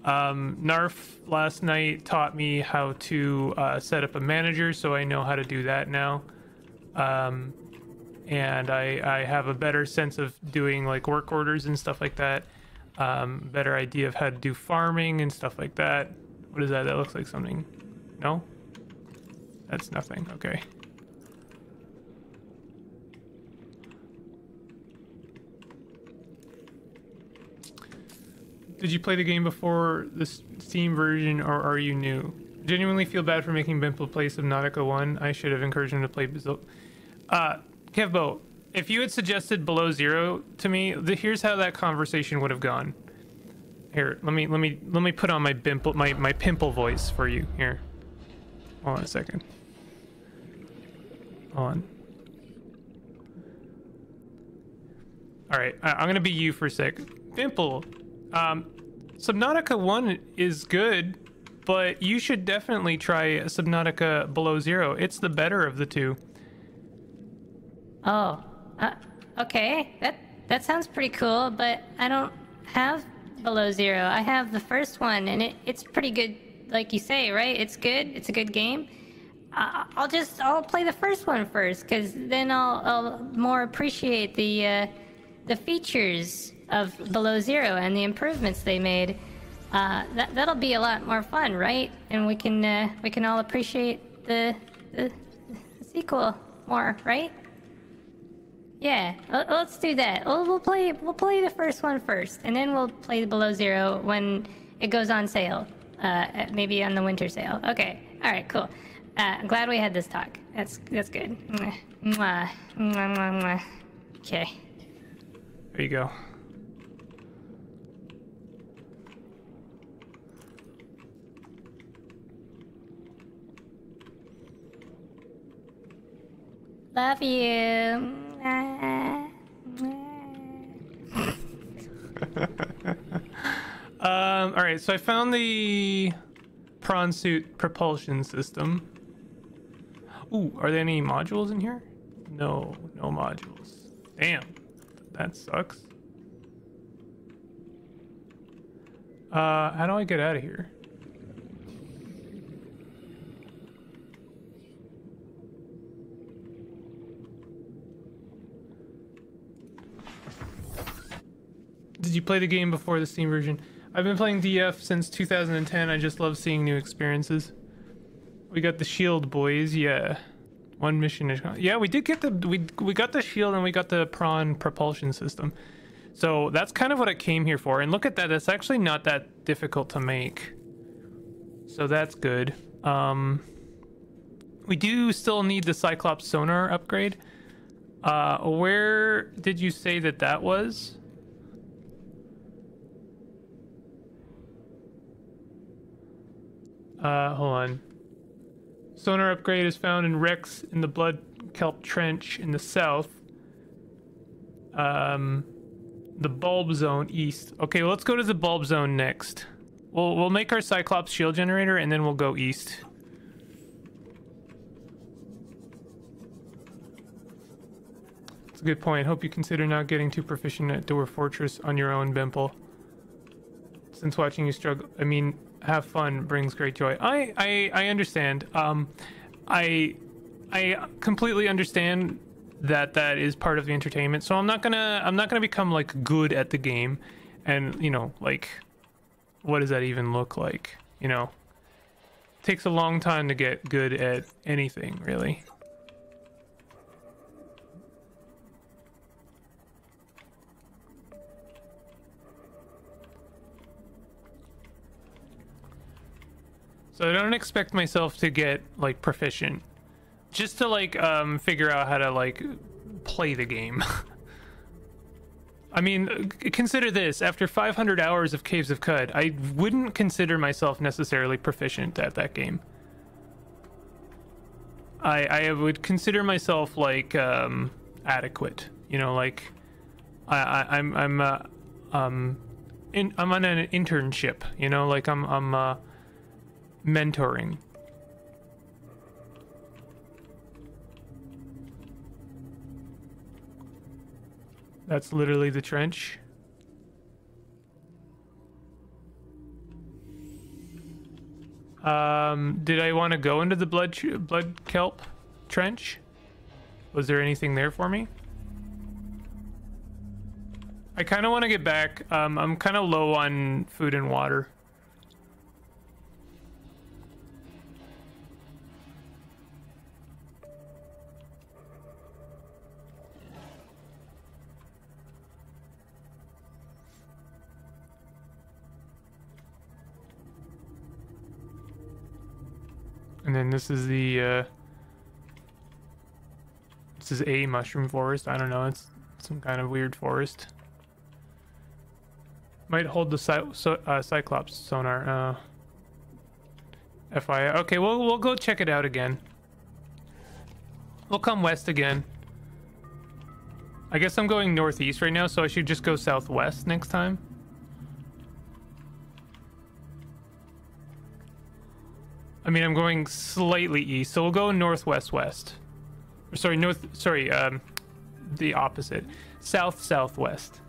Um, Narf last night taught me how to uh, set up a manager, so I know how to do that now. Um, and I, I have a better sense of doing like work orders and stuff like that. Um, better idea of how to do farming and stuff like that. What is that? That looks like something. No? That's nothing. Okay. Did you play the game before the Steam version, or are you new? Genuinely feel bad for making Bimple play Subnautica 1. I should have encouraged him to play Bizil. Uh, Kevbo, if you had suggested Below Zero to me, the, here's how that conversation would have gone. Here, let me let me let me put on my bimple my my pimple voice for you. Here, hold on a second. Hold on. All right, I, I'm gonna be you for a sec. Pimple, um, Subnautica One is good, but you should definitely try Subnautica Below Zero. It's the better of the two. Oh, uh, okay. That that sounds pretty cool, but I don't have Below Zero. I have the first one, and it, it's pretty good, like you say, right? It's good. It's a good game. I, I'll just I'll play the first one first, cause then I'll, I'll more appreciate the uh, the features of Below Zero and the improvements they made. Uh, that that'll be a lot more fun, right? And we can uh, we can all appreciate the, the the sequel more, right? Yeah, let's do that. We'll, we'll play we'll play the first one first, and then we'll play the Below Zero when it goes on sale. Uh, maybe on the winter sale. Okay. All right. Cool. Uh, I'm glad we had this talk. That's that's good. Mwah. Mwah. Mwah, mwah, mwah. Okay. There you go. Love you. Um, all right, so I found the prawn suit propulsion system. Ooh, are there any modules in here? No, no modules. Damn, that sucks. Uh, how do I get out of here? Did you play the game before the Steam version? I've been playing DF since 2010. I just love seeing new experiences. We got the shield, boys. Yeah, one mission is. gone. Yeah, we did get the we we got the shield and we got the prawn propulsion system. So that's kind of what I came here for. And look at that. It's actually not that difficult to make. So that's good. Um, we do still need the Cyclops sonar upgrade. Uh, where did you say that that was? Uh, hold on. Sonar upgrade is found in Rex in the Blood Kelp Trench in the south. Um, the Bulb Zone east. Okay, well, let's go to the Bulb Zone next. We'll we'll make our Cyclops shield generator and then we'll go east. That's a good point. Hope you consider not getting too proficient at Dwarf Fortress on your own, Bimple. Since watching you struggle, I mean, have fun brings great joy. I I I understand. Um, I I completely understand that that is part of the entertainment. So I'm not gonna I'm not gonna become like good at the game, and you know like, what does that even look like? You know, takes a long time to get good at anything really. So I don't expect myself to get like proficient. Just to like um figure out how to like play the game. I mean, consider this. After 500 hours of Caves of Qud, I wouldn't consider myself necessarily proficient at that game. I I would consider myself like um adequate. You know, like I, I I'm I'm uh, um in, I'm on an internship. You know, like I'm I'm uh, mentoring. That's literally the trench. Um, did I want to go into the blood blood kelp trench? Was there anything there for me? I kind of want to get back. Um, I'm kind of low on food and water. And then this is the uh, this is a mushroom forest. I don't know. It's some kind of weird forest. Might hold the cy so, uh, Cyclops sonar. Uh, FYI. Okay, we'll we'll go check it out again. We'll come west again. I guess I'm going northeast right now, so I should just go southwest next time. I mean, I'm going slightly east, so we'll go northwest west. Sorry, north. Sorry, um, the opposite. South southwest.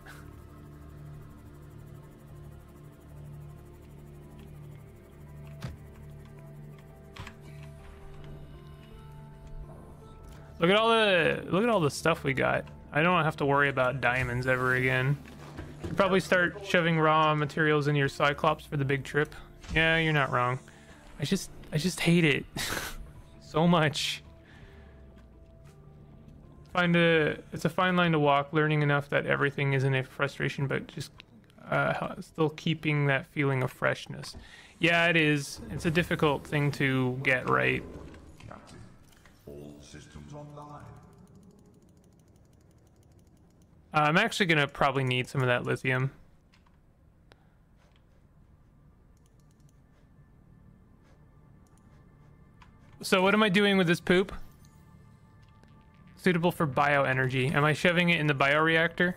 Look at all the look at all the stuff we got. I don't have to worry about diamonds ever again. probably start shoving raw materials in your Cyclops for the big trip. Yeah, you're not wrong. I just I just hate it so much. Find a it's a fine line to walk, learning enough that everything isn't a frustration, but just uh, still keeping that feeling of freshness. Yeah, it is. It's a difficult thing to get right. All systems online. I'm actually gonna probably need some of that lithium. So what am I doing with this poop? Suitable for bioenergy. Am I shoving it in the bioreactor?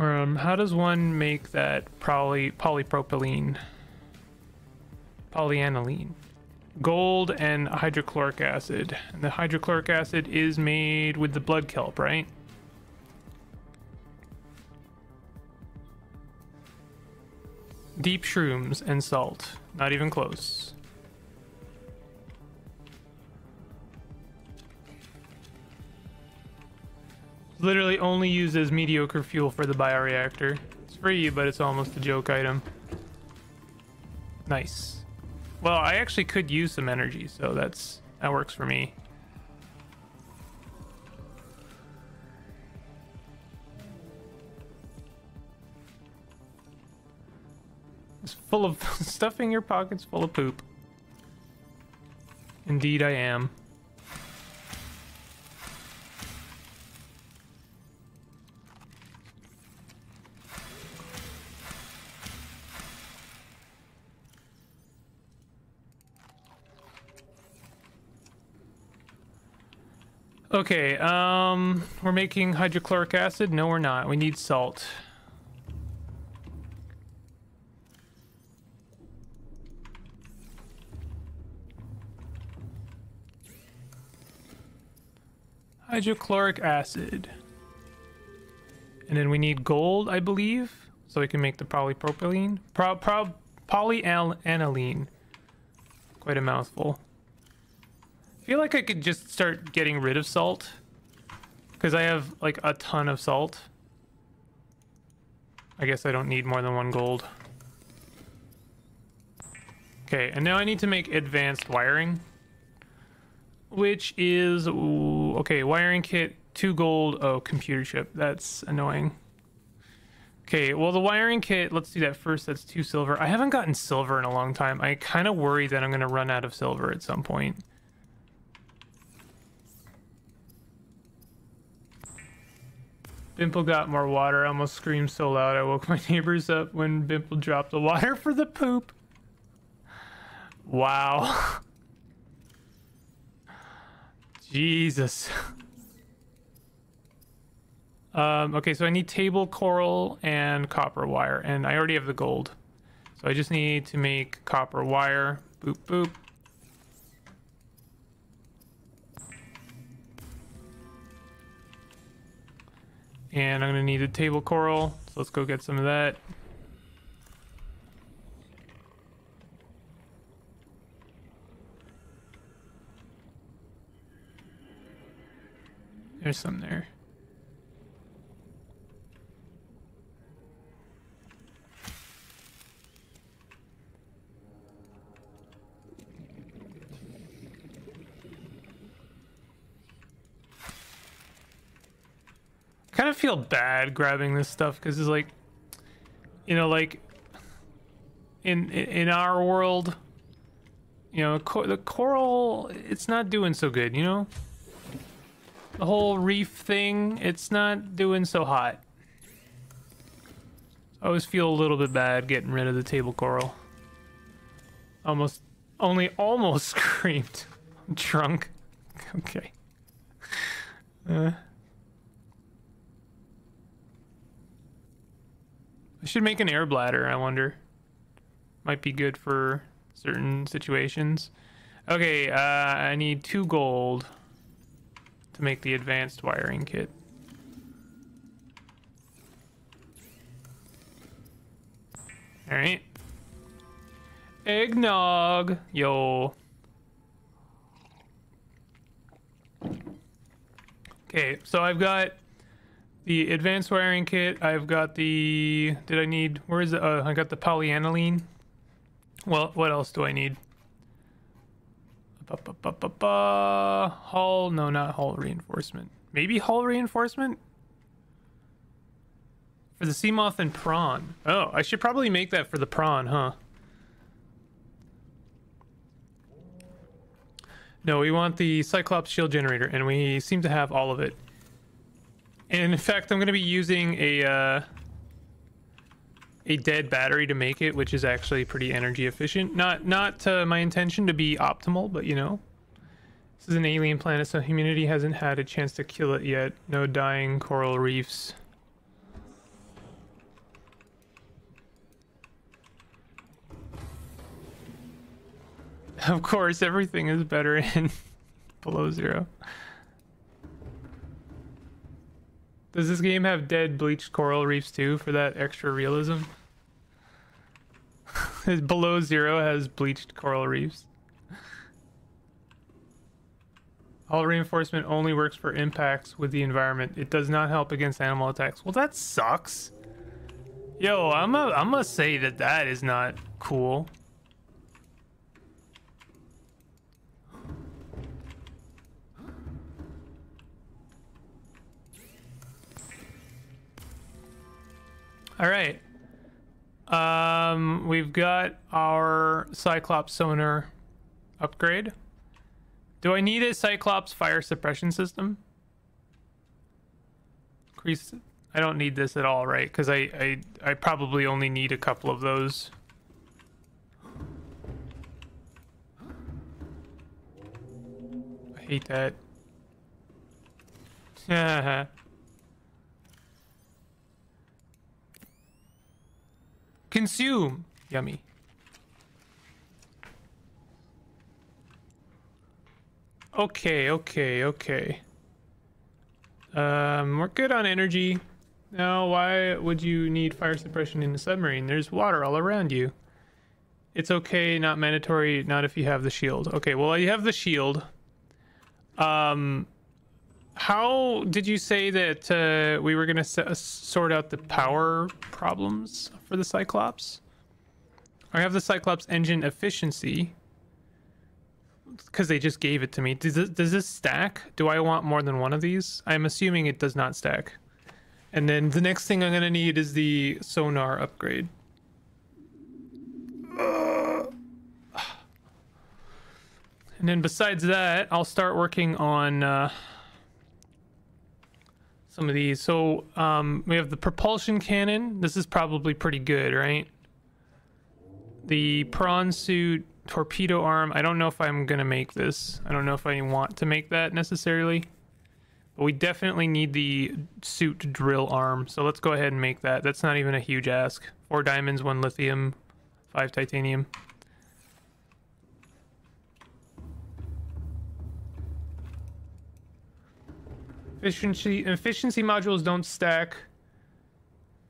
Um, how does one make that poly polypropylene? Polyaniline gold and hydrochloric acid. And the hydrochloric acid is made with the blood kelp, right? Deep shrooms and salt. Not even close. Literally only used as mediocre fuel for the bioreactor. It's free, but it's almost a joke item. Nice. Well, I actually could use some energy, so that's that works for me. It's full of stuffing your pockets full of poop. Indeed I am. Okay, um, we're making hydrochloric acid. No, we're not. We need salt. Hydrochloric acid. And then we need gold, I believe, so we can make the polypropylene. Pro, pro, polyaniline. Quite a mouthful. I feel like I could just start getting rid of salt. Because I have, like, a ton of salt. I guess I don't need more than one gold. Okay, and now I need to make advanced wiring. Which is... Ooh, okay, wiring kit, two gold. Oh, computer chip. That's annoying. Okay, well, the wiring kit, let's do that first. That's two silver. I haven't gotten silver in a long time. I kind of worry that I'm going to run out of silver at some point. Bimple got more water. I almost screamed so loud I woke my neighbors up when Bimple dropped the water for the poop. Wow. Jesus. Um, okay, so I need table coral and copper wire, and I already have the gold. So I just need to make copper wire. Boop, boop. And I'm gonna need a table coral, so let's go get some of that. There's some there. Kind of feel bad grabbing this stuff because it's like, you know, like in in our world, you know, co- the coral it's not doing so good. You know, the whole reef thing it's not doing so hot. I always feel a little bit bad getting rid of the table coral. Almost, only almost screamed. I'm drunk. Okay. Uh. I should make an air bladder, I wonder. Might be good for certain situations. Okay, uh, I need two gold to make the advanced wiring kit. Alright. Eggnog! Yo. Okay, so I've got the advanced wiring kit. I've got the. Did I need? Where is it? Uh, I got the polyaniline. Well, what else do I need? Ba, ba, ba, ba, ba. Hull. No, not hull reinforcement. Maybe hull reinforcement for the Seamoth and prawn. Oh, I should probably make that for the prawn, huh? No, we want the Cyclops shield generator, and we seem to have all of it. In fact, I'm going to be using a uh, a dead battery to make it, which is actually pretty energy efficient. Not not uh, my intention to be optimal, but you know, this is an alien planet, so humanity hasn't had a chance to kill it yet. No dying coral reefs. Of course, everything is better in below zero. Does this game have dead bleached coral reefs too for that extra realism? below zero has bleached coral reefs. Hull reinforcement only works for impacts with the environment. It does not help against animal attacks. Well, that sucks. Yo, I'm a, I'm gonna say that that is not cool. All right. Um, we've got our Cyclops sonar upgrade. Do I need a Cyclops fire suppression system? Increase. I don't need this at all, right? Because I, I I probably only need a couple of those. I hate that. Consume. Yummy. Okay, okay, okay. Um, we're good on energy. Now, why would you need fire suppression in a submarine? There's water all around you. It's okay, not mandatory, not if you have the shield. Okay, well, you have the shield. Um, how did you say that uh, we were going to sort out the power problems for the Cyclops? I have the Cyclops engine efficiency. because they just gave it to me. Does this, does this stack? Do I want more than one of these? I'm assuming it does not stack. And then the next thing I'm gonna need is the sonar upgrade. And then besides that, I'll start working on uh, some of these. So um, we have the propulsion cannon. This is probably pretty good, right? The prawn suit torpedo arm. I don't know if I'm gonna make this. I don't know if I want to make that necessarily. But we definitely need the suit drill arm. So let's go ahead and make that. That's not even a huge ask. Four diamonds, one lithium, five titanium. Efficiency efficiency modules don't stack.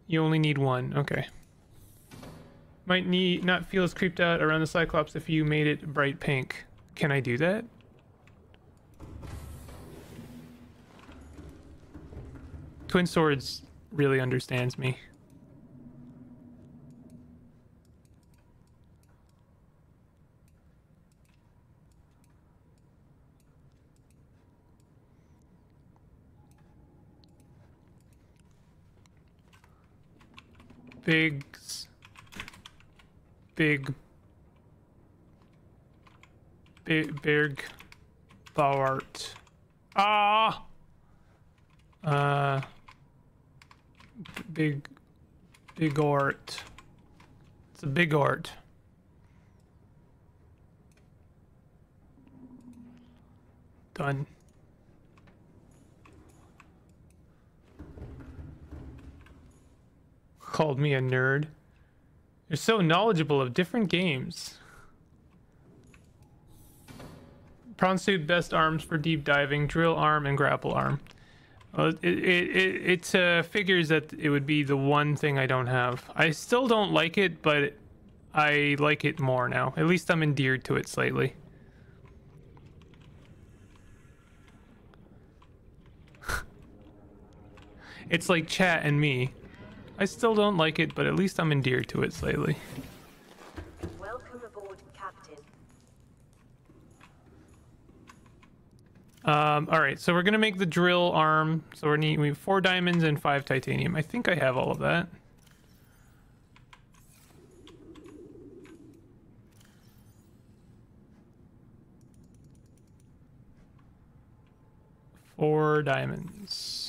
You only need one. Okay. Might need not feel as creeped out around the Cyclops if you made it bright pink. Can I do that? Twin Swords really understands me. Big, big, big, big, Bauart. Ah. Uh. Big, big art. It's a big art. Done. Called me a nerd. You're so knowledgeable of different games. Prawn suit, best arms for deep diving, drill arm, and grapple arm. It it, it uh, figures that it would be the one thing I don't have. I still don't like it, but I like it more now. At least I'm endeared to it slightly. it's like chat and me. I still don't like it, but at least I'm endeared to it slightly. Welcome aboard, Captain. Um, all right, so we're gonna make the drill arm. So we're need we have four diamonds and five titanium. I think I have all of that. Four diamonds.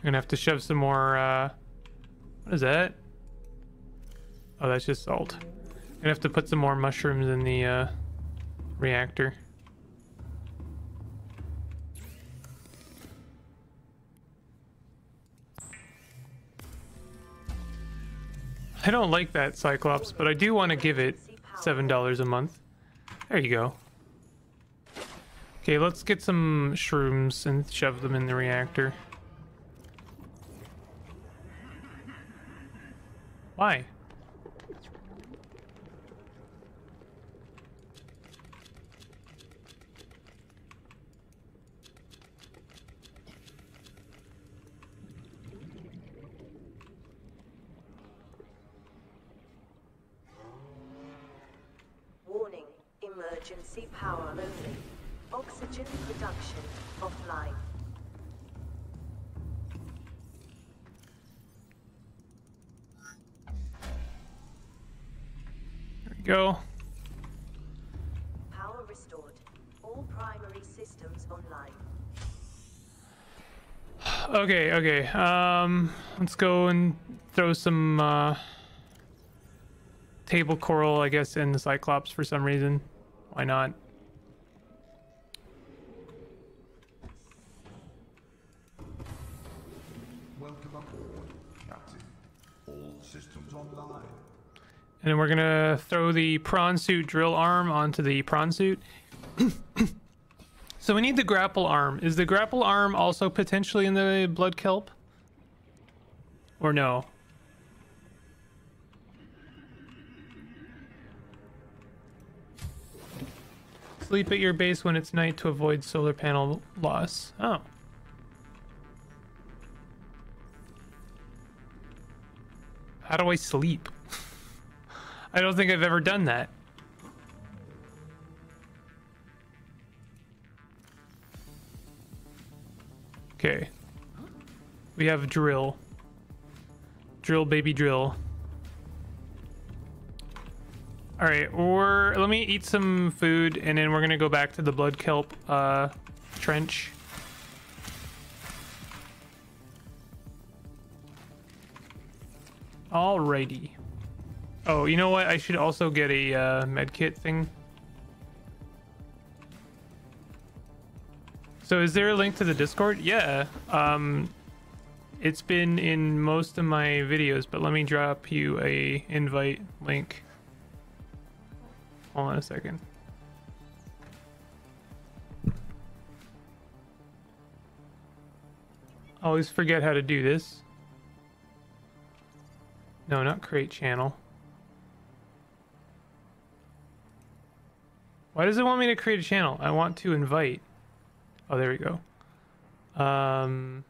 I'm gonna have to shove some more, uh... What is that? Oh, that's just salt. I'm gonna have to put some more mushrooms in the, uh, reactor. I don't like that Cyclops, but I do want to give it $7 a month. There you go. Okay, let's get some shrooms and shove them in the reactor. Why? Go. Power restored. All primary systems online. Okay, okay. Um, let's go and throw some uh, table coral, I guess, in the Cyclops for some reason. Why not? And then we're gonna throw the prawn suit drill arm onto the prawn suit. so we need the grapple arm. Is the grapple arm also potentially in the blood kelp? Or no? Sleep at your base when it's night to avoid solar panel loss. Oh. How do I sleep? I don't think I've ever done that. Okay. We have drill. Drill, baby, drill. All right, or let me eat some food, and then we're gonna go back to the blood kelp uh, trench. Alrighty. Oh, you know what? I should also get a uh, med kit thing. So is there a link to the Discord? Yeah. Um, it's been in most of my videos, but let me drop you a invite link. Hold on a second. Always forget how to do this. No, not create channel. Why does it want me to create a channel? I want to invite. Oh, there we go. Um,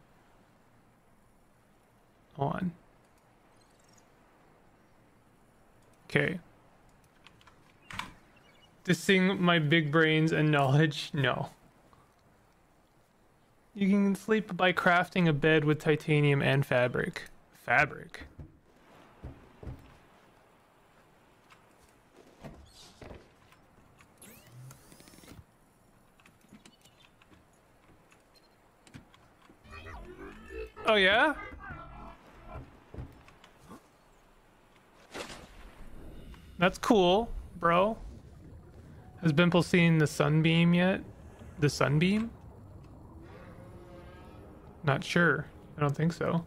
on. Okay. Dissing my big brains and knowledge? No. You can sleep by crafting a bed with titanium and fabric. Fabric? Oh yeah? That's cool, bro. Has Bimple seen the sunbeam yet? The sunbeam? Not sure. I don't think so.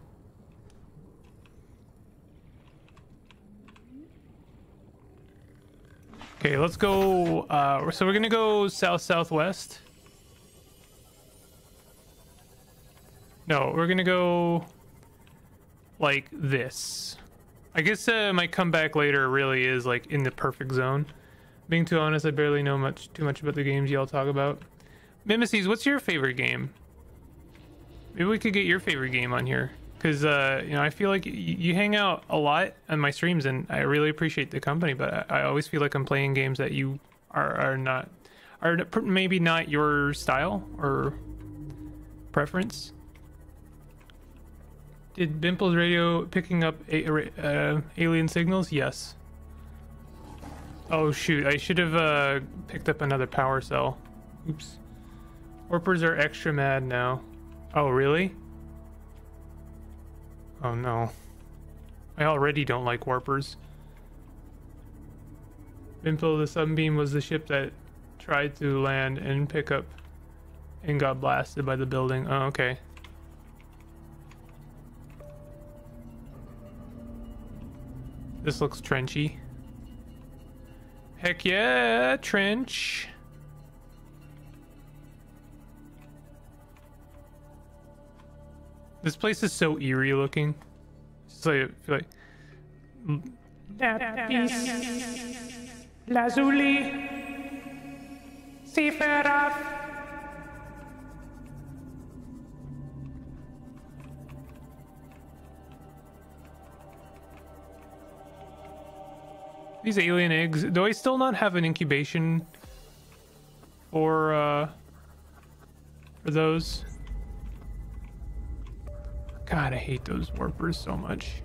Okay, let's go. Uh, so we're gonna go south southwest. No, we're gonna go like this. I guess uh, my comeback later really is like in the perfect zone. Being too honest, I barely know much too much about the games y'all talk about. Mimesis, what's your favorite game? Maybe we could get your favorite game on here, because uh, you know I feel like you hang out a lot on my streams, and I really appreciate the company. But I, I always feel like I'm playing games that you are are not are maybe not your style or preference. Did Bimple's radio picking up uh, alien signals? Yes. Oh shoot, I should have uh, picked up another power cell. Oops. Warpers are extra mad now. Oh, really? Oh no. I already don't like warpers. Bimple the Sunbeam was the ship that tried to land and pick up and got blasted by the building. Oh, okay. This looks trenchy. Heck yeah, trench. This place is so eerie looking. It's like, like Lazuli Seafarov These alien eggs. Do I still not have an incubation for uh for those? God, I hate those warpers so much.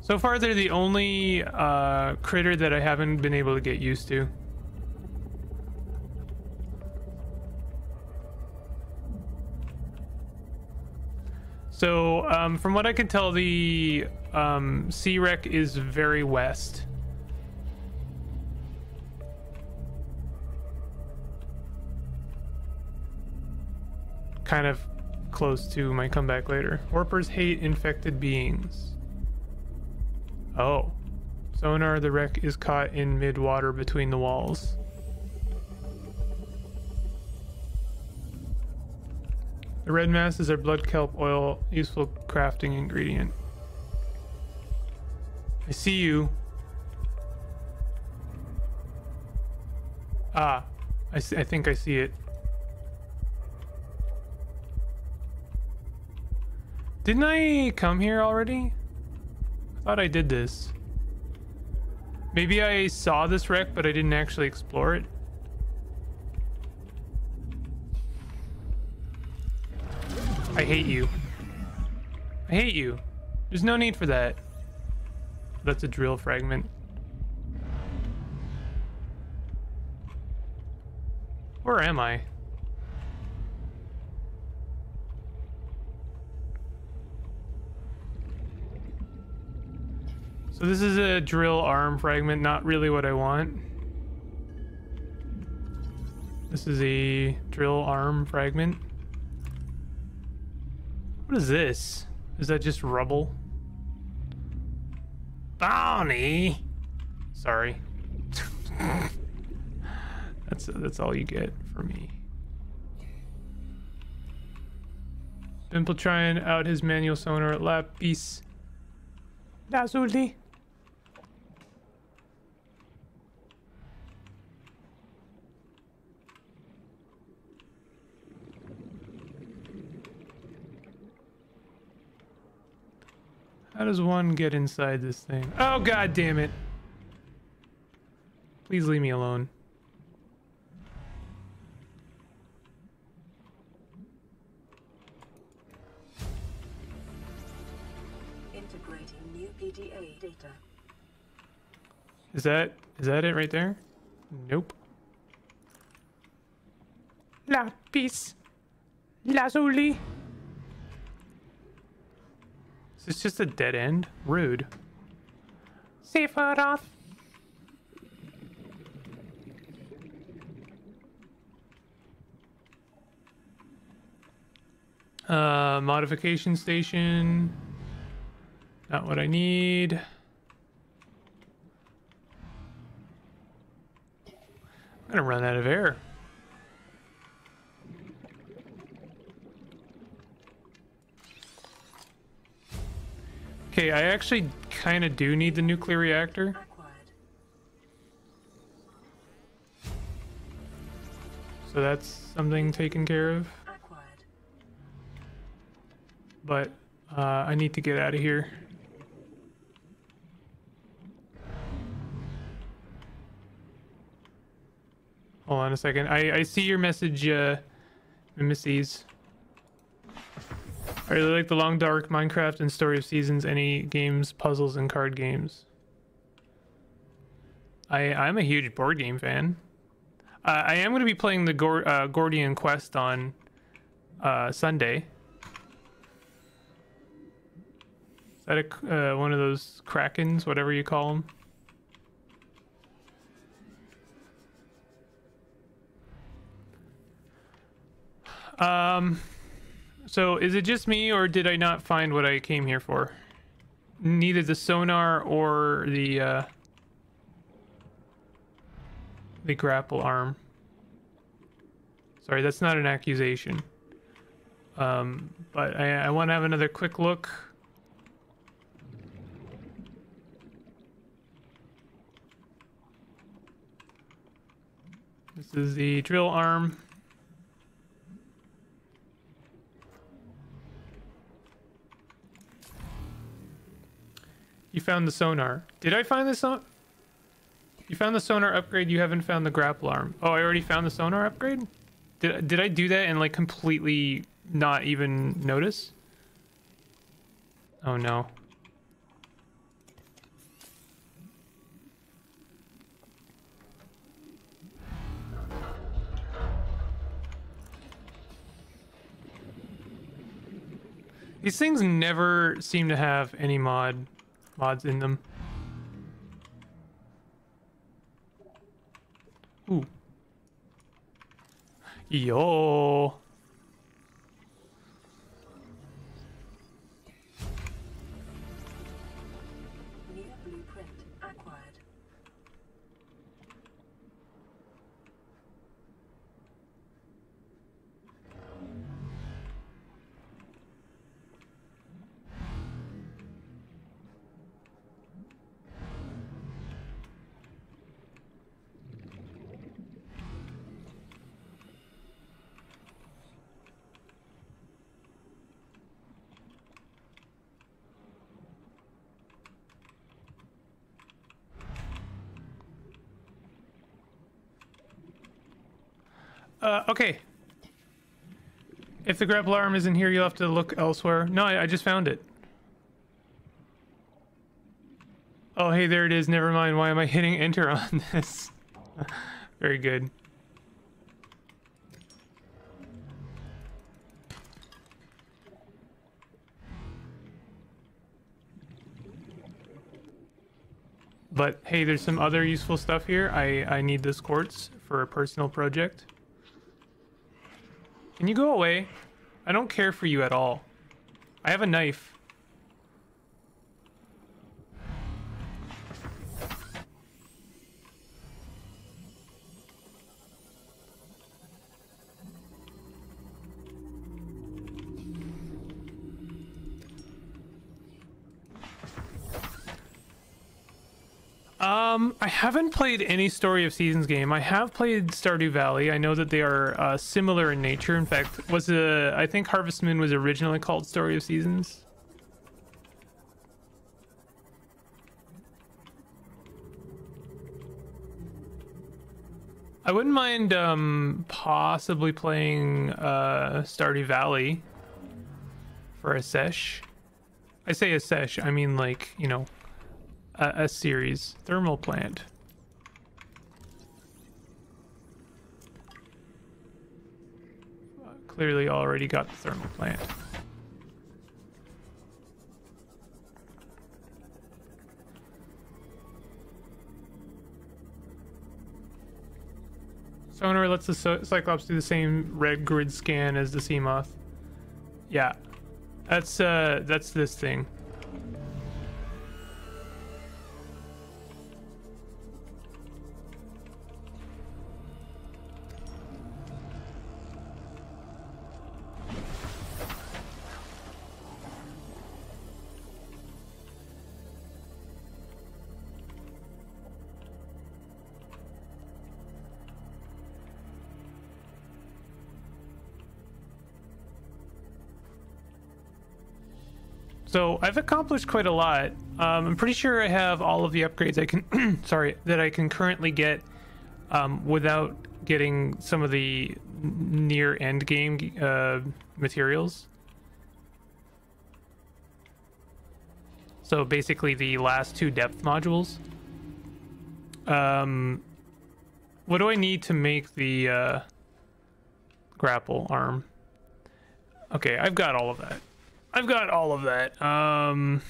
So far, they're the only uh, critter that I haven't been able to get used to. So, um, from what I can tell, the um, wreck is very west. Kind of close to my comeback later. Warpers hate infected beings. Oh. Sonar, the wreck is caught in mid-water between the walls. The red mass is blood kelp oil, useful crafting ingredient. I see you. Ah, I, see, I think I see it. Didn't I come here already? I thought I did this. Maybe I saw this wreck, but I didn't actually explore it. I hate you. I hate you. There's no need for that. That's a drill fragment. Where am I? So this is a drill arm fragment, not really what I want. This is a drill arm fragment. What is this? Is that just rubble? Bonnie! Sorry. that's that's all you get for me. Pimple trying out his manual sonar at Lapis Lazuli. How does one get inside this thing? Oh god damn it. Please leave me alone. Integrating new PDA data. Is that is that it right there? Nope. La Lapis lazuli. Is this just a dead end? Rude. Sephiroth. Uh, modification station. Not what I need. I'm gonna run out of air. Okay, I actually kind of do need the nuclear reactor. So that's something taken care of. But uh, I need to get out of here. Hold on a second. I, I see your message, uh, Mimesis. I really like the Long Dark, Minecraft, and Story of Seasons, any games, puzzles, and card games. I, I'm a huge board game fan. Uh, I am going to be playing the Gor- uh, Gordian Quest on uh, Sunday. Is that a, uh, one of those krakens, whatever you call them? Um, so is it just me, or did I not find what I came here for? Neither the sonar or the uh, the grapple arm. Sorry, that's not an accusation. Um, but I, I want to have another quick look. This is the drill arm. You found the sonar. Did I find the son? You found the sonar upgrade. You haven't found the grapple arm. Oh, I already found the sonar upgrade. Did did I do that and like completely not even notice? Oh no. These things never seem to have any mod mods in them. Ooh. Yo. Uh, okay. If the grapple arm isn't here, you'll have to look elsewhere. No, I, I just found it. Oh, hey, there it is. Never mind. Why am I hitting enter on this? Very good. But hey, there's some other useful stuff here. I, I need this quartz for a personal project. Can you go away? I don't care for you at all. I have a knife. Haven't played any Story of Seasons game. I have played Stardew Valley. I know that they are uh, similar in nature. In fact, was a I think Harvest Moon was originally called Story of Seasons. I wouldn't mind um, possibly playing uh, Stardew Valley for a sesh. I say a sesh, I mean like, you know, a, series. Thermal plant. Uh, clearly already got the thermal plant. Sonar lets the Cyclops do the same red grid scan as the Seamoth. Yeah, that's uh, that's this thing. I've accomplished quite a lot. Um, I'm pretty sure I have all of the upgrades I can, sorry, that I can currently get um, without getting some of the near end game uh, materials. So basically, the last two depth modules. Um, what do I need to make the uh, grapple arm? Okay, I've got all of that. I've got all of that. Um,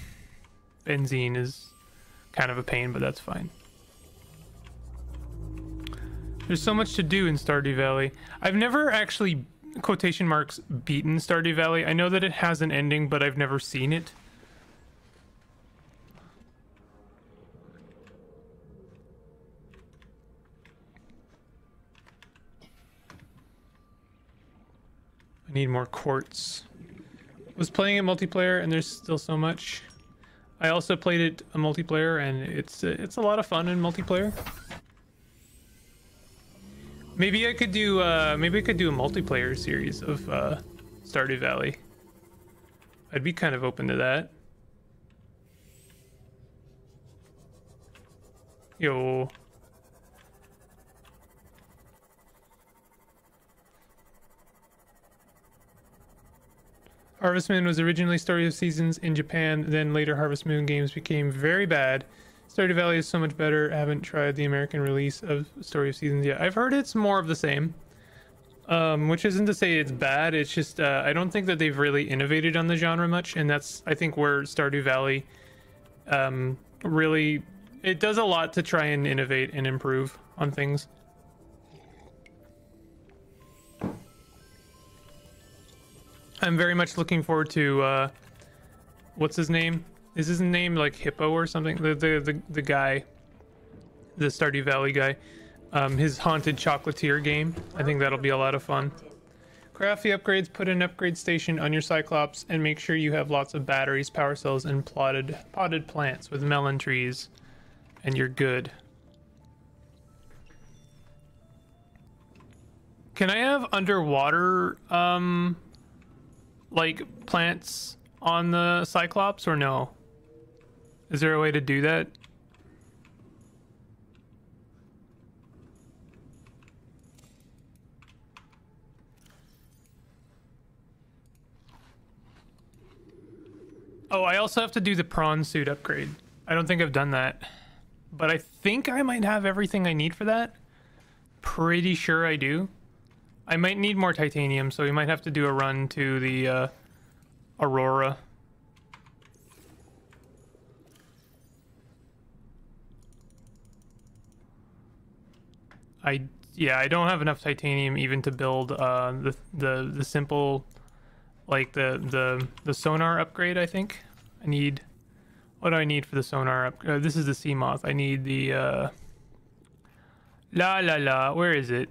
benzene is kind of a pain, but that's fine. There's so much to do in Stardew Valley. I've never actually, quotation marks, beaten Stardew Valley. I know that it has an ending, but I've never seen it. I need more quartz was playing it multiplayer and there's still so much. I also played it a multiplayer and it's uh, it's a lot of fun in multiplayer. Maybe I could do uh, maybe I could do a multiplayer series of uh, Stardew Valley. I'd be kind of open to that. Yo. Harvest Moon was originally Story of Seasons in Japan, then later Harvest Moon games became very bad. Stardew Valley is so much better. I haven't tried the American release of Story of Seasons yet. I've heard it's more of the same. Um, which isn't to say it's bad. It's just uh, I don't think that they've really innovated on the genre much, and that's I think where Stardew Valley um, really it does a lot to try and innovate and improve on things. I'm very much looking forward to uh, what's his name? Is his name like Hippo or something? The the the, the guy, the Stardew Valley guy. Um, his haunted chocolatier game. I think that'll be a lot of fun. Craft the upgrades, put an upgrade station on your Cyclops, and make sure you have lots of batteries, power cells, and plotted potted plants with melon trees, and you're good. Can I have underwater um like plants on the Cyclops or no? Is there a way to do that? Oh, I also have to do the prawn suit upgrade. I don't think I've done that. But I think I might have everything I need for that. Pretty sure I do. I might need more titanium, so we might have to do a run to the uh, Aurora. I yeah, I don't have enough titanium even to build uh, the the the simple like the the the sonar upgrade. I think I need. What do I need for the sonar up? Uh, this is the sea moth. I need the uh, la la la. Where is it?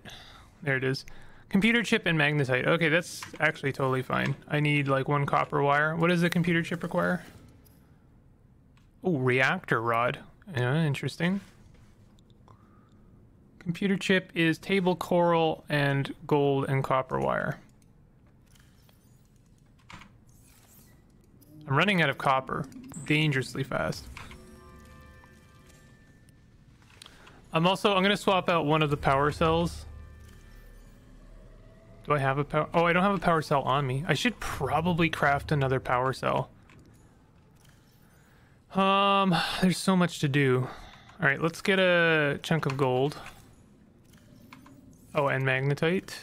There it is. Computer chip and magnetite. Okay, that's actually totally fine. I need like one copper wire. What does the computer chip require? Oh, reactor rod. Yeah, interesting. Computer chip is table coral and gold and copper wire. I'm running out of copper dangerously fast. I'm also I'm gonna swap out one of the power cells. Do I have a power? Oh, I don't have a power cell on me. I should probably craft another power cell. Um, there's so much to do. All right, let's get a chunk of gold. Oh, and magnetite.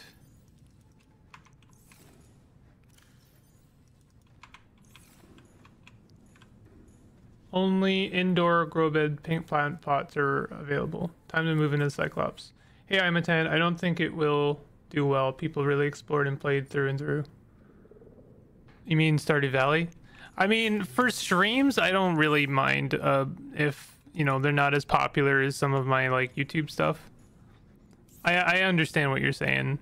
Only indoor grow bed pink plant pots are available. Time to move into Cyclops. Hey, I'm a 10. I don't think it will do well. People really explored and played through and through. You mean Stardew Valley? I mean, for streams, I don't really mind uh, if, you know, they're not as popular as some of my, like, YouTube stuff. I, I understand what you're saying.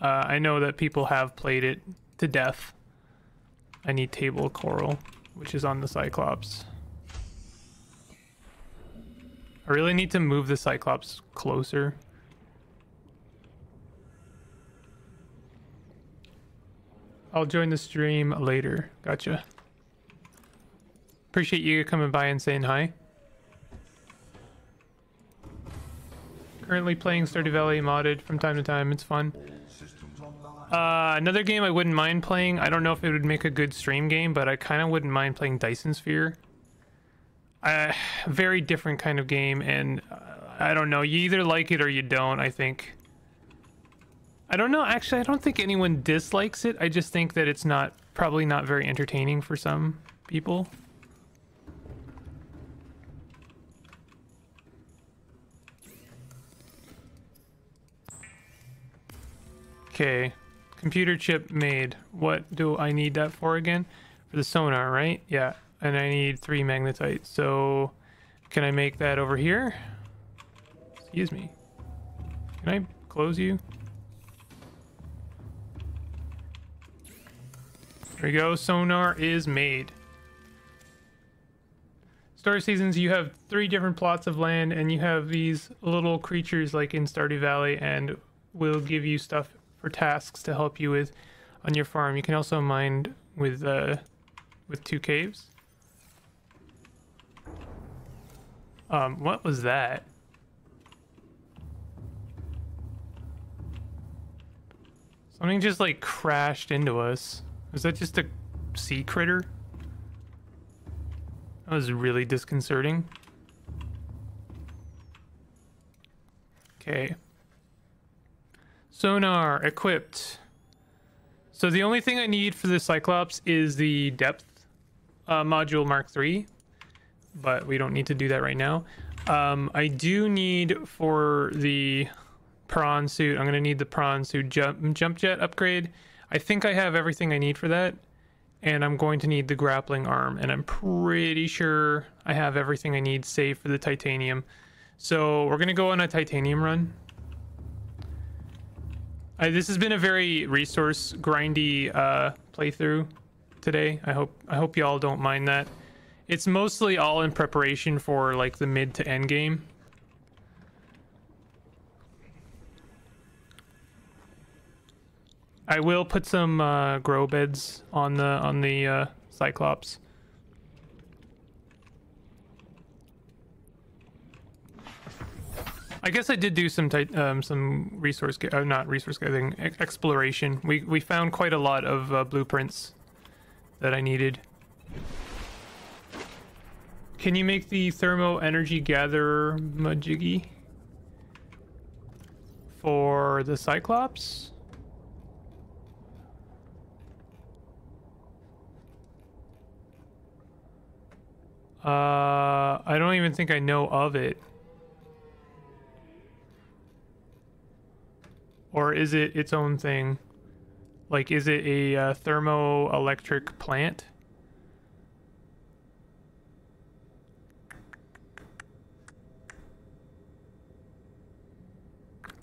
Uh, I know that people have played it to death. I need table coral, which is on the Cyclops. I really need to move the Cyclops closer. I'll join the stream later. Gotcha. Appreciate you coming by and saying hi. Currently playing Stardew Valley modded from time to time. It's fun. Uh, another game I wouldn't mind playing. I don't know if it would make a good stream game, but I kind of wouldn't mind playing Dyson Sphere. Uh, very different kind of game, and uh, I don't know. You either like it or you don't. I think. I don't know. Actually, I don't think anyone dislikes it. I just think that it's not probably not very entertaining for some people. Okay, computer chip made. What do I need that for again? For the sonar, right? Yeah, and I need three magnetite. So, can I make that over here? Excuse me. Can I close you? There we go. Sonar is made. Story Seasons, you have three different plots of land, and you have these little creatures like in Stardew Valley, and will give you stuff for tasks to help you with on your farm. You can also mine with uh, with two caves. Um, what was that? Something just like crashed into us. Was that just a sea critter? That was really disconcerting. Okay. Sonar equipped. So the only thing I need for the Cyclops is the depth uh, module Mark III, but we don't need to do that right now. Um, I do need for the prawn suit. I'm gonna need the prawn suit jump jump jet upgrade. I think I have everything I need for that, and I'm going to need the grappling arm, and I'm pretty sure I have everything I need, save for the titanium. So we're gonna go on a titanium run. Uh, this has been a very resource grindy uh, playthrough today. I hope I hope y'all don't mind that. It's mostly all in preparation for like the mid to end game. I will put some uh, grow beds on the on the uh, Cyclops. I guess I did do some um, some resource uh, not resource gathering exploration. We we found quite a lot of uh, blueprints that I needed. Can you make the thermo energy gatherer majiggy for the Cyclops? Uh, I don't even think I know of it. Or is it its own thing? Like, is it a uh, thermoelectric plant?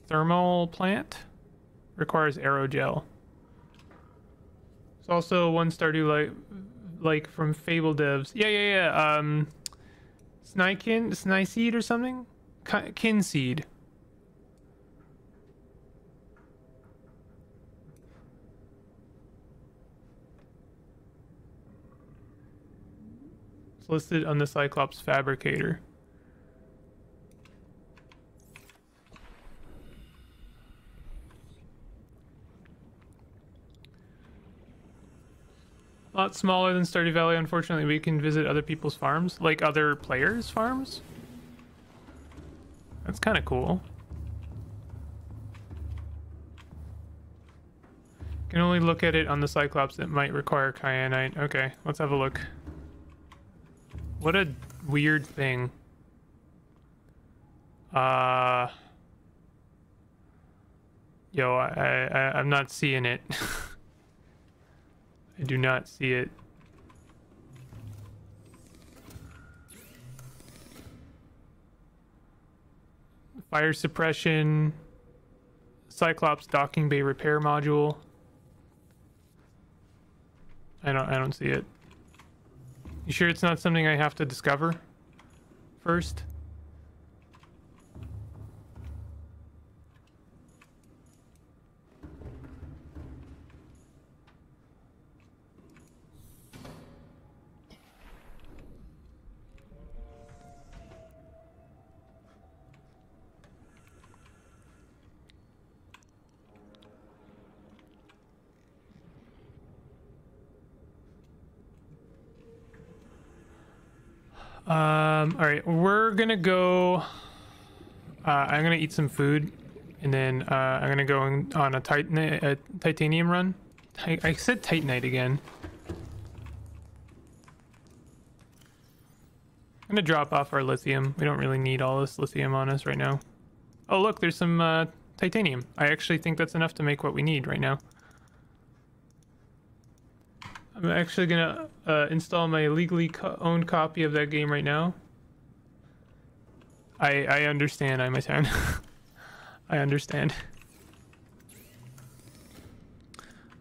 Thermal plant requires aerogel. It's also one Stardew like like from Fable devs. Yeah, yeah, yeah. Um, Snykin, Snyseed or something. Ki- Kinseed. It's listed on the Cyclops Fabricator. Lot smaller than Stardew Valley. Unfortunately, we can visit other people's farms, like other players' farms. That's kind of cool. Can only look at it on the Cyclops that might require kyanite. Okay, let's have a look. What a weird thing. Uh... Yo, I, I, I'm not seeing it. I do not see it. Fire suppression. Cyclops docking bay repair module. I don't I don't see it. You sure it's not something I have to discover first? Um, all right, we're gonna go. Uh, I'm gonna eat some food, and then uh, I'm gonna go on, a, titan a titanium run. I, I said titanite again. I'm gonna drop off our lithium. We don't really need all this lithium on us right now. Oh look, there's some uh, titanium. I actually think that's enough to make what we need right now. I'm actually gonna uh, install my legally co owned copy of that game right now. I I understand. I'm a town. I understand.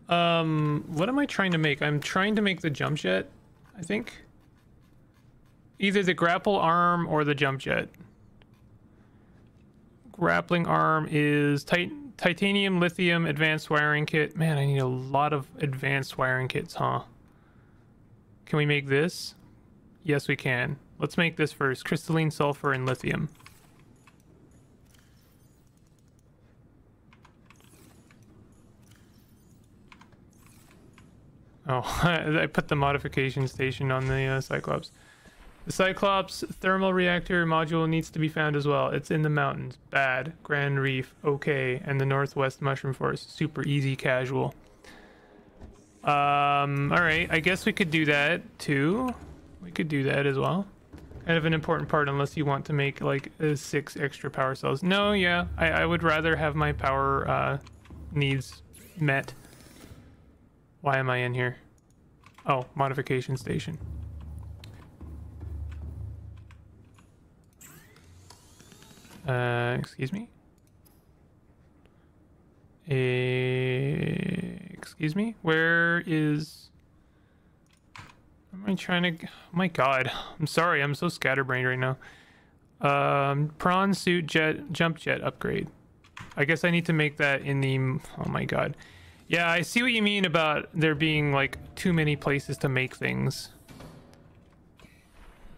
Um, what am I trying to make? I'm trying to make the jump jet. I think. Either the grapple arm or the jump jet. Grappling arm is tit titanium, lithium, advanced wiring kit. Man, I need a lot of advanced wiring kits, huh? Can we make this? Yes, we can. Let's make this first. Crystalline sulfur and lithium. Oh, I put the modification station on the uh, Cyclops. The Cyclops thermal reactor module needs to be found as well. It's in the mountains. Bad. Grand Reef. Okay. And the Northwest Mushroom Forest. Super easy casual. Um, alright. I guess we could do that too. We could do that as well. Kind of an important part unless you want to make like uh, six extra power cells. No, yeah. I, I would rather have my power uh, needs met. Why am I in here? Oh, modification station. Uh, excuse me? A... Excuse me? Where is... Am I trying to... Oh my god. I'm sorry, I'm so scatterbrained right now. Um, prawn suit jet jump jet upgrade. I guess I need to make that in the... Oh my god. Yeah, I see what you mean about there being like too many places to make things.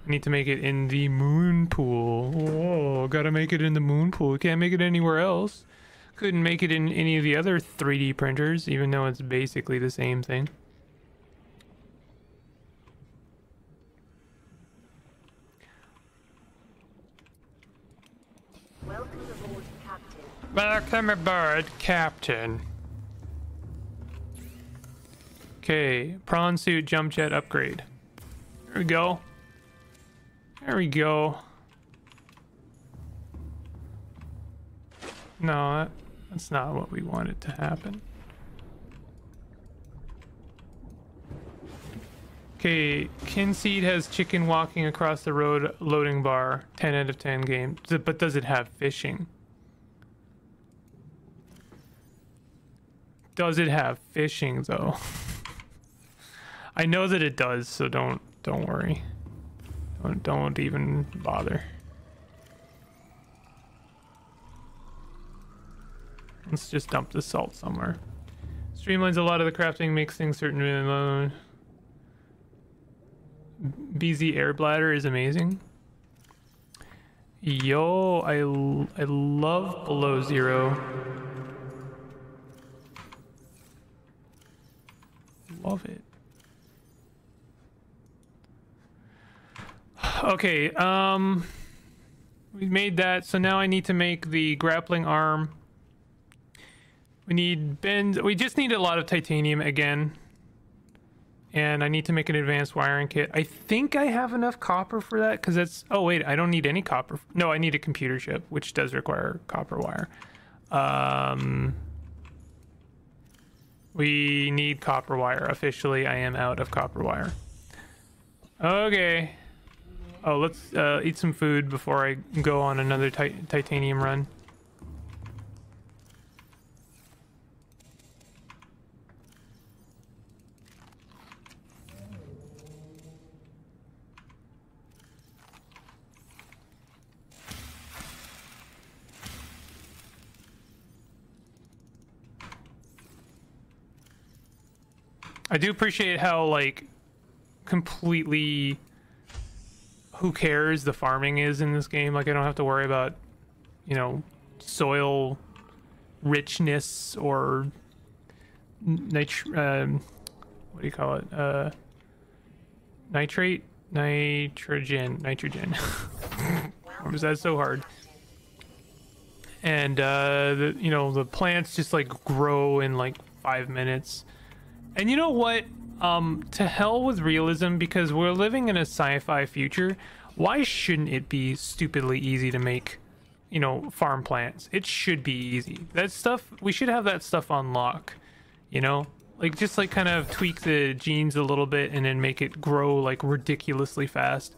I need to make it in the moon pool. Oh, gotta make it in the moon pool. We can't make it anywhere else. Couldn't make it in any of the other 3D printers, even though it's basically the same thing. Welcome aboard, Captain. Welcome aboard, Captain. Okay, prawn suit jump jet upgrade. Here we go. There we go. No, that, that's not what we wanted to happen. Okay, Kinseed has chicken walking across the road loading bar. 10 out of 10 game. But does it have fishing? Does it have fishing though? I know that it does, so don't don't worry. Don't, don't even bother. Let's just dump the salt somewhere. Streamlines a lot of the crafting, makes things certain. Uh, BZ air bladder is amazing. Yo, I, I love below zero. Love it. Okay, um we made that, so now I need to make the grappling arm. We need bend... We just need a lot of titanium again. And I need to make an advanced wiring kit. I think I have enough copper for that because that's. Oh wait, I don't need any copper. No, I need a computer chip, which does require copper wire. Um, we need copper wire. Officially, I am out of copper wire. Okay. Oh, let's uh, eat some food before I go on another ti- titanium run. I do appreciate how like completely who cares the farming is in this game. Like I don't have to worry about you know soil richness or nit- um, what do you call it? Uh, nitrate, nitrogen, nitrogen. Why was that so hard? And uh, the you know the plants just like grow in like five minutes. And you know what? Um, to hell with realism because we're living in a sci-fi future. Why shouldn't it be stupidly easy to make, you know, farm plants? It should be easy. That stuff we should have that stuff on lock. You know, like just like kind of tweak the genes a little bit and then make it grow like ridiculously fast.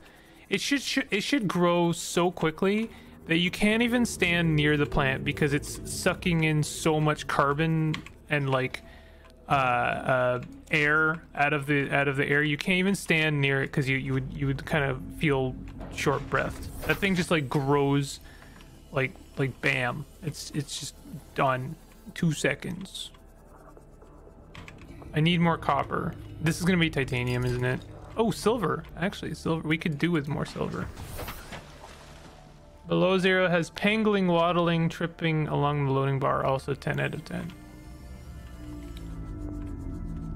It should, it should grow so quickly that you can't even stand near the plant because it's sucking in so much carbon and like uh, uh, air out of the out of the air. You can't even stand near it because you you would you would kind of feel short breathed. That thing just like grows, like like bam. It's it's just done. Two seconds. I need more copper. This is gonna be titanium, isn't it? Oh, silver. Actually, silver. We could do with more silver. Below zero has pengling, waddling, tripping along the loading bar. Also 10 out of 10.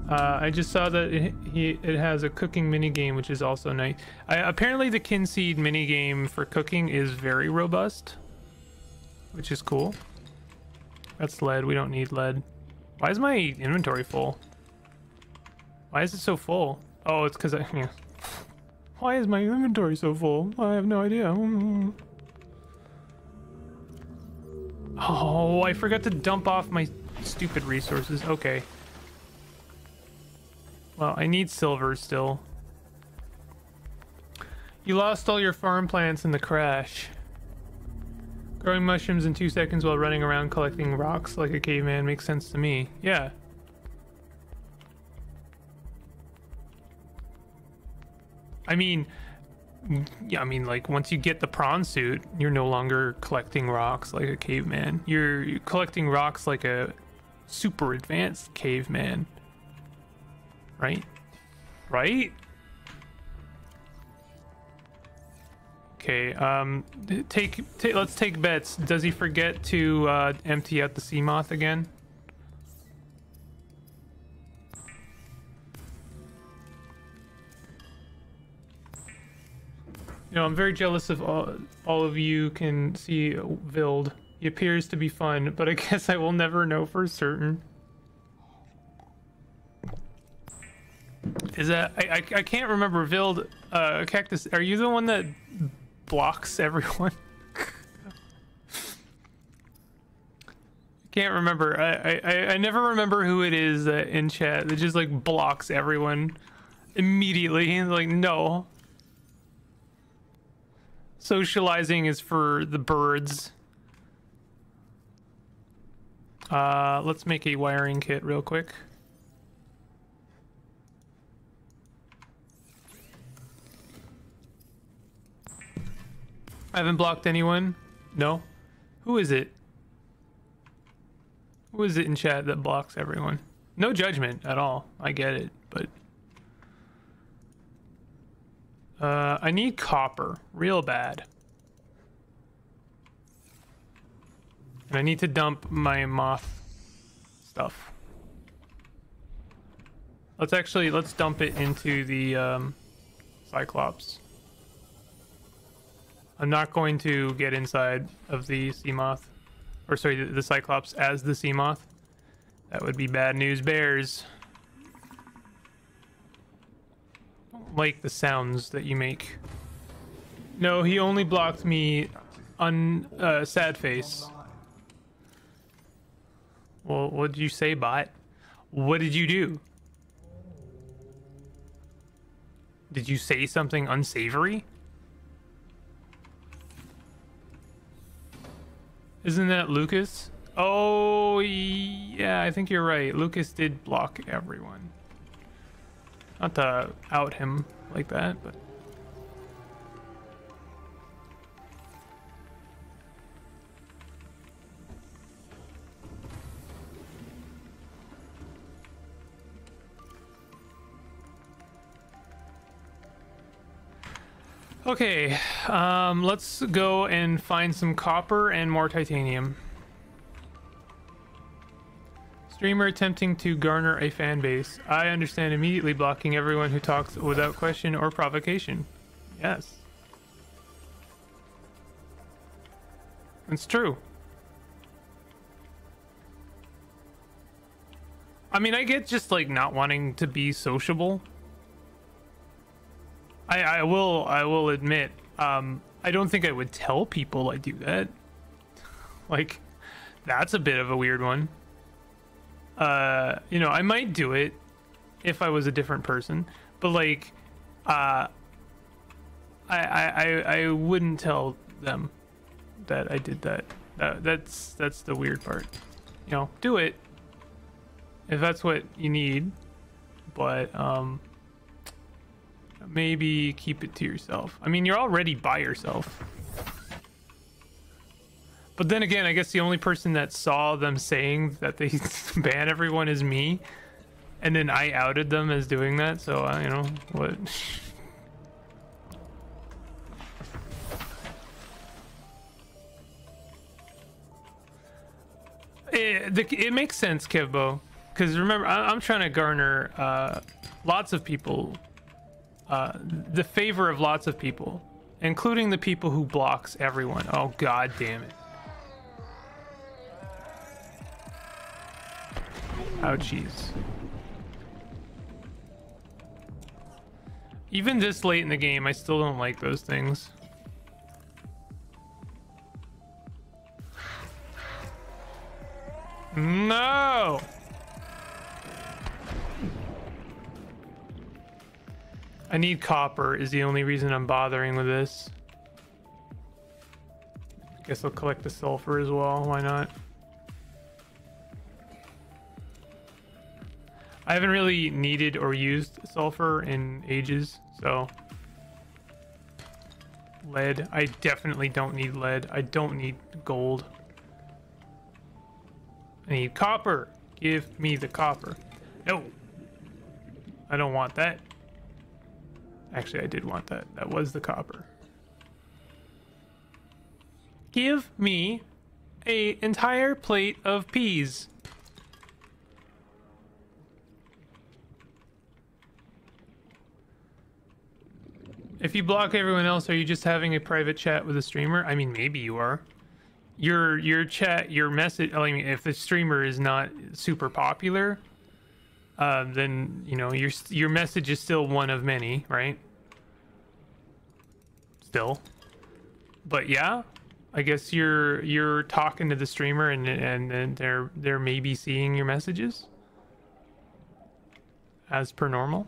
Uh, I just saw that it, he, it has a cooking mini game, which is also nice. I, apparently, the Kinseed mini game for cooking is very robust, which is cool. That's lead. We don't need lead. Why is my inventory full? Why is it so full? Oh, it's because I. Yeah. Why is my inventory so full? I have no idea. Oh, I forgot to dump off my stupid resources. Okay. Well, I need silver still. You lost all your farm plants in the crash. Growing mushrooms in two seconds while running around collecting rocks like a caveman makes sense to me. Yeah. I mean, yeah, I mean, like once you get the prawn suit, you're no longer collecting rocks like a caveman. You're, you're collecting rocks like a super advanced caveman. Right? Right? Okay, um, take, take, let's take bets. Does he forget to, uh, empty out the sea moth again? You know, I'm very jealous of all, all of you can see Vild. He appears to be fun, but I guess I will never know for certain. Is that I I, I can't remember Vild uh Cactus, are you the one that blocks everyone? I can't remember. I, I I never remember who it is that in chat that just like blocks everyone immediately. Like, no. Socializing is for the birds. Uh, let's make a wiring kit real quick. I haven't blocked anyone. No. Who is it? Who is it in chat that blocks everyone? No judgment at all. I get it, but uh, I need copper real bad. And I need to dump my moth stuff. Let's actually let's dump it into the um, Cyclops. I'm not going to get inside of the Seamoth, or sorry, the, Cyclops as the Seamoth. That would be bad news bears. Don't like the sounds that you make. No, he only blocked me on uh, sad face. Well, what did you say, bot? What did you do? Did you say something unsavory? Isn't that Lucas? Oh, yeah, I think you're right. Lucas did block everyone. Not to out him like that, but... Okay, um, let's go and find some copper and more titanium. Streamer attempting to garner a fan base. I understand immediately blocking everyone who talks without question or provocation. Yes. It's true. I mean, I get just like not wanting to be sociable. I, I will I will admit, um, I don't think I would tell people I do that. Like, that's a bit of a weird one. Uh, you know, I might do it if I was a different person, but like, uh, I I I, I wouldn't tell them that I did that. Uh, that's that's the weird part. You know, do it if that's what you need, but um maybe keep it to yourself. I mean, you're already by yourself. But then again, I guess the only person that saw them saying that they ban everyone is me. And then I outed them as doing that, so, uh, you know, what... It, the, it makes sense, Kevbo. Because remember, I, am trying to garner uh, lots of people uh, the favor of lots of people, including the people who blocks everyone. Oh god damn it. Ouchies. Even this late in the game, I still don't like those things. No! I need copper is the only reason I'm bothering with this. Guess I'll collect the sulfur as well, why not? I haven't really needed or used sulfur in ages, so... Lead. I definitely don't need lead. I don't need gold. I need copper. Give me the copper. No. I don't want that. Actually, I did want that. That was the copper. Give me a entire plate of peas. If you block everyone else, are you just having a private chat with a streamer? I mean, maybe you are. your your chat your message i mean if the streamer is not super popular uh, then you know your your message is still one of many right still but yeah i guess you're you're talking to the streamer and and, and they're they're maybe seeing your messages as per normal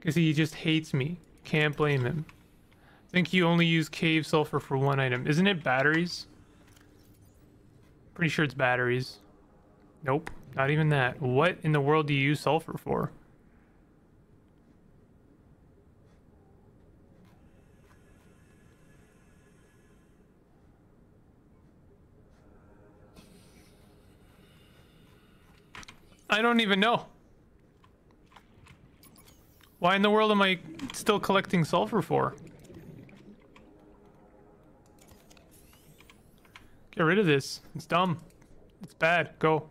because he just hates me can't blame him I think you only use cave sulfur for one item. Isn't it batteries? Pretty sure it's batteries. Nope, not even that. What in the world do you use sulfur for? I don't even know. Why in the world am I still collecting sulfur for? Get rid of this. It's dumb. It's bad. Go.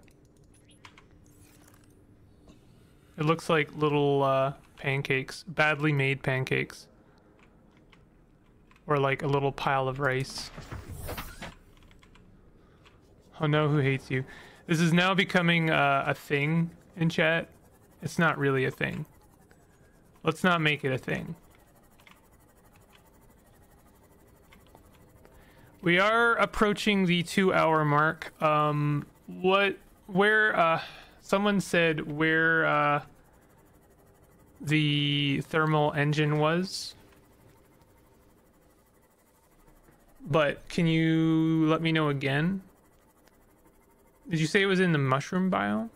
It looks like little uh, pancakes. Badly made pancakes. Or like a little pile of rice. Oh no, who hates you? This is now becoming uh, a thing in chat. It's not really a thing. Let's not make it a thing. We are approaching the two hour mark. Um, what, where, uh, someone said where, uh, the thermal engine was. But can you let me know again? Did you say it was in the mushroom biome?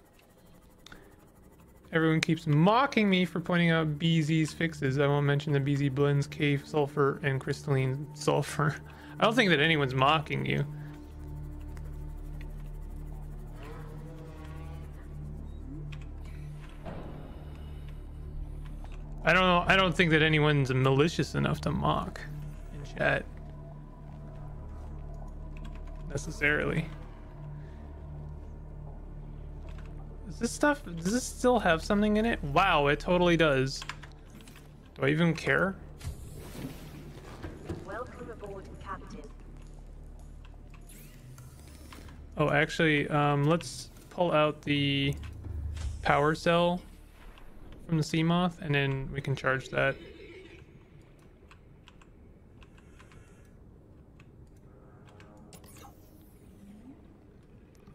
Everyone keeps mocking me for pointing out BZ's fixes. I won't mention the BZ blends cave sulfur and crystalline sulfur. I don't think that anyone's mocking you. I don't know. I don't think that anyone's malicious enough to mock in chat. Necessarily. Does this stuff, does this still have something in it? Wow, it totally does. Do I even care? Welcome aboard, Captain. Oh, actually, um, let's pull out the power cell from the Seamoth, and then we can charge that.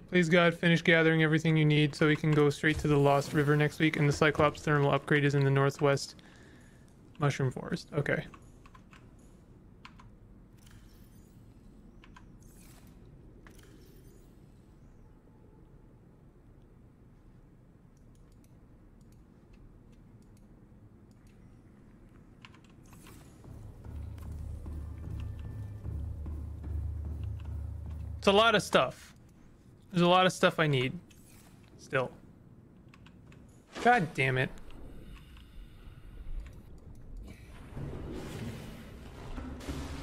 Please God, finish gathering everything you need so we can go straight to the Lost River next week, and the Cyclops thermal upgrade is in the northwest mushroom forest. Okay. It's a lot of stuff. There's a lot of stuff I need. Still. God damn it.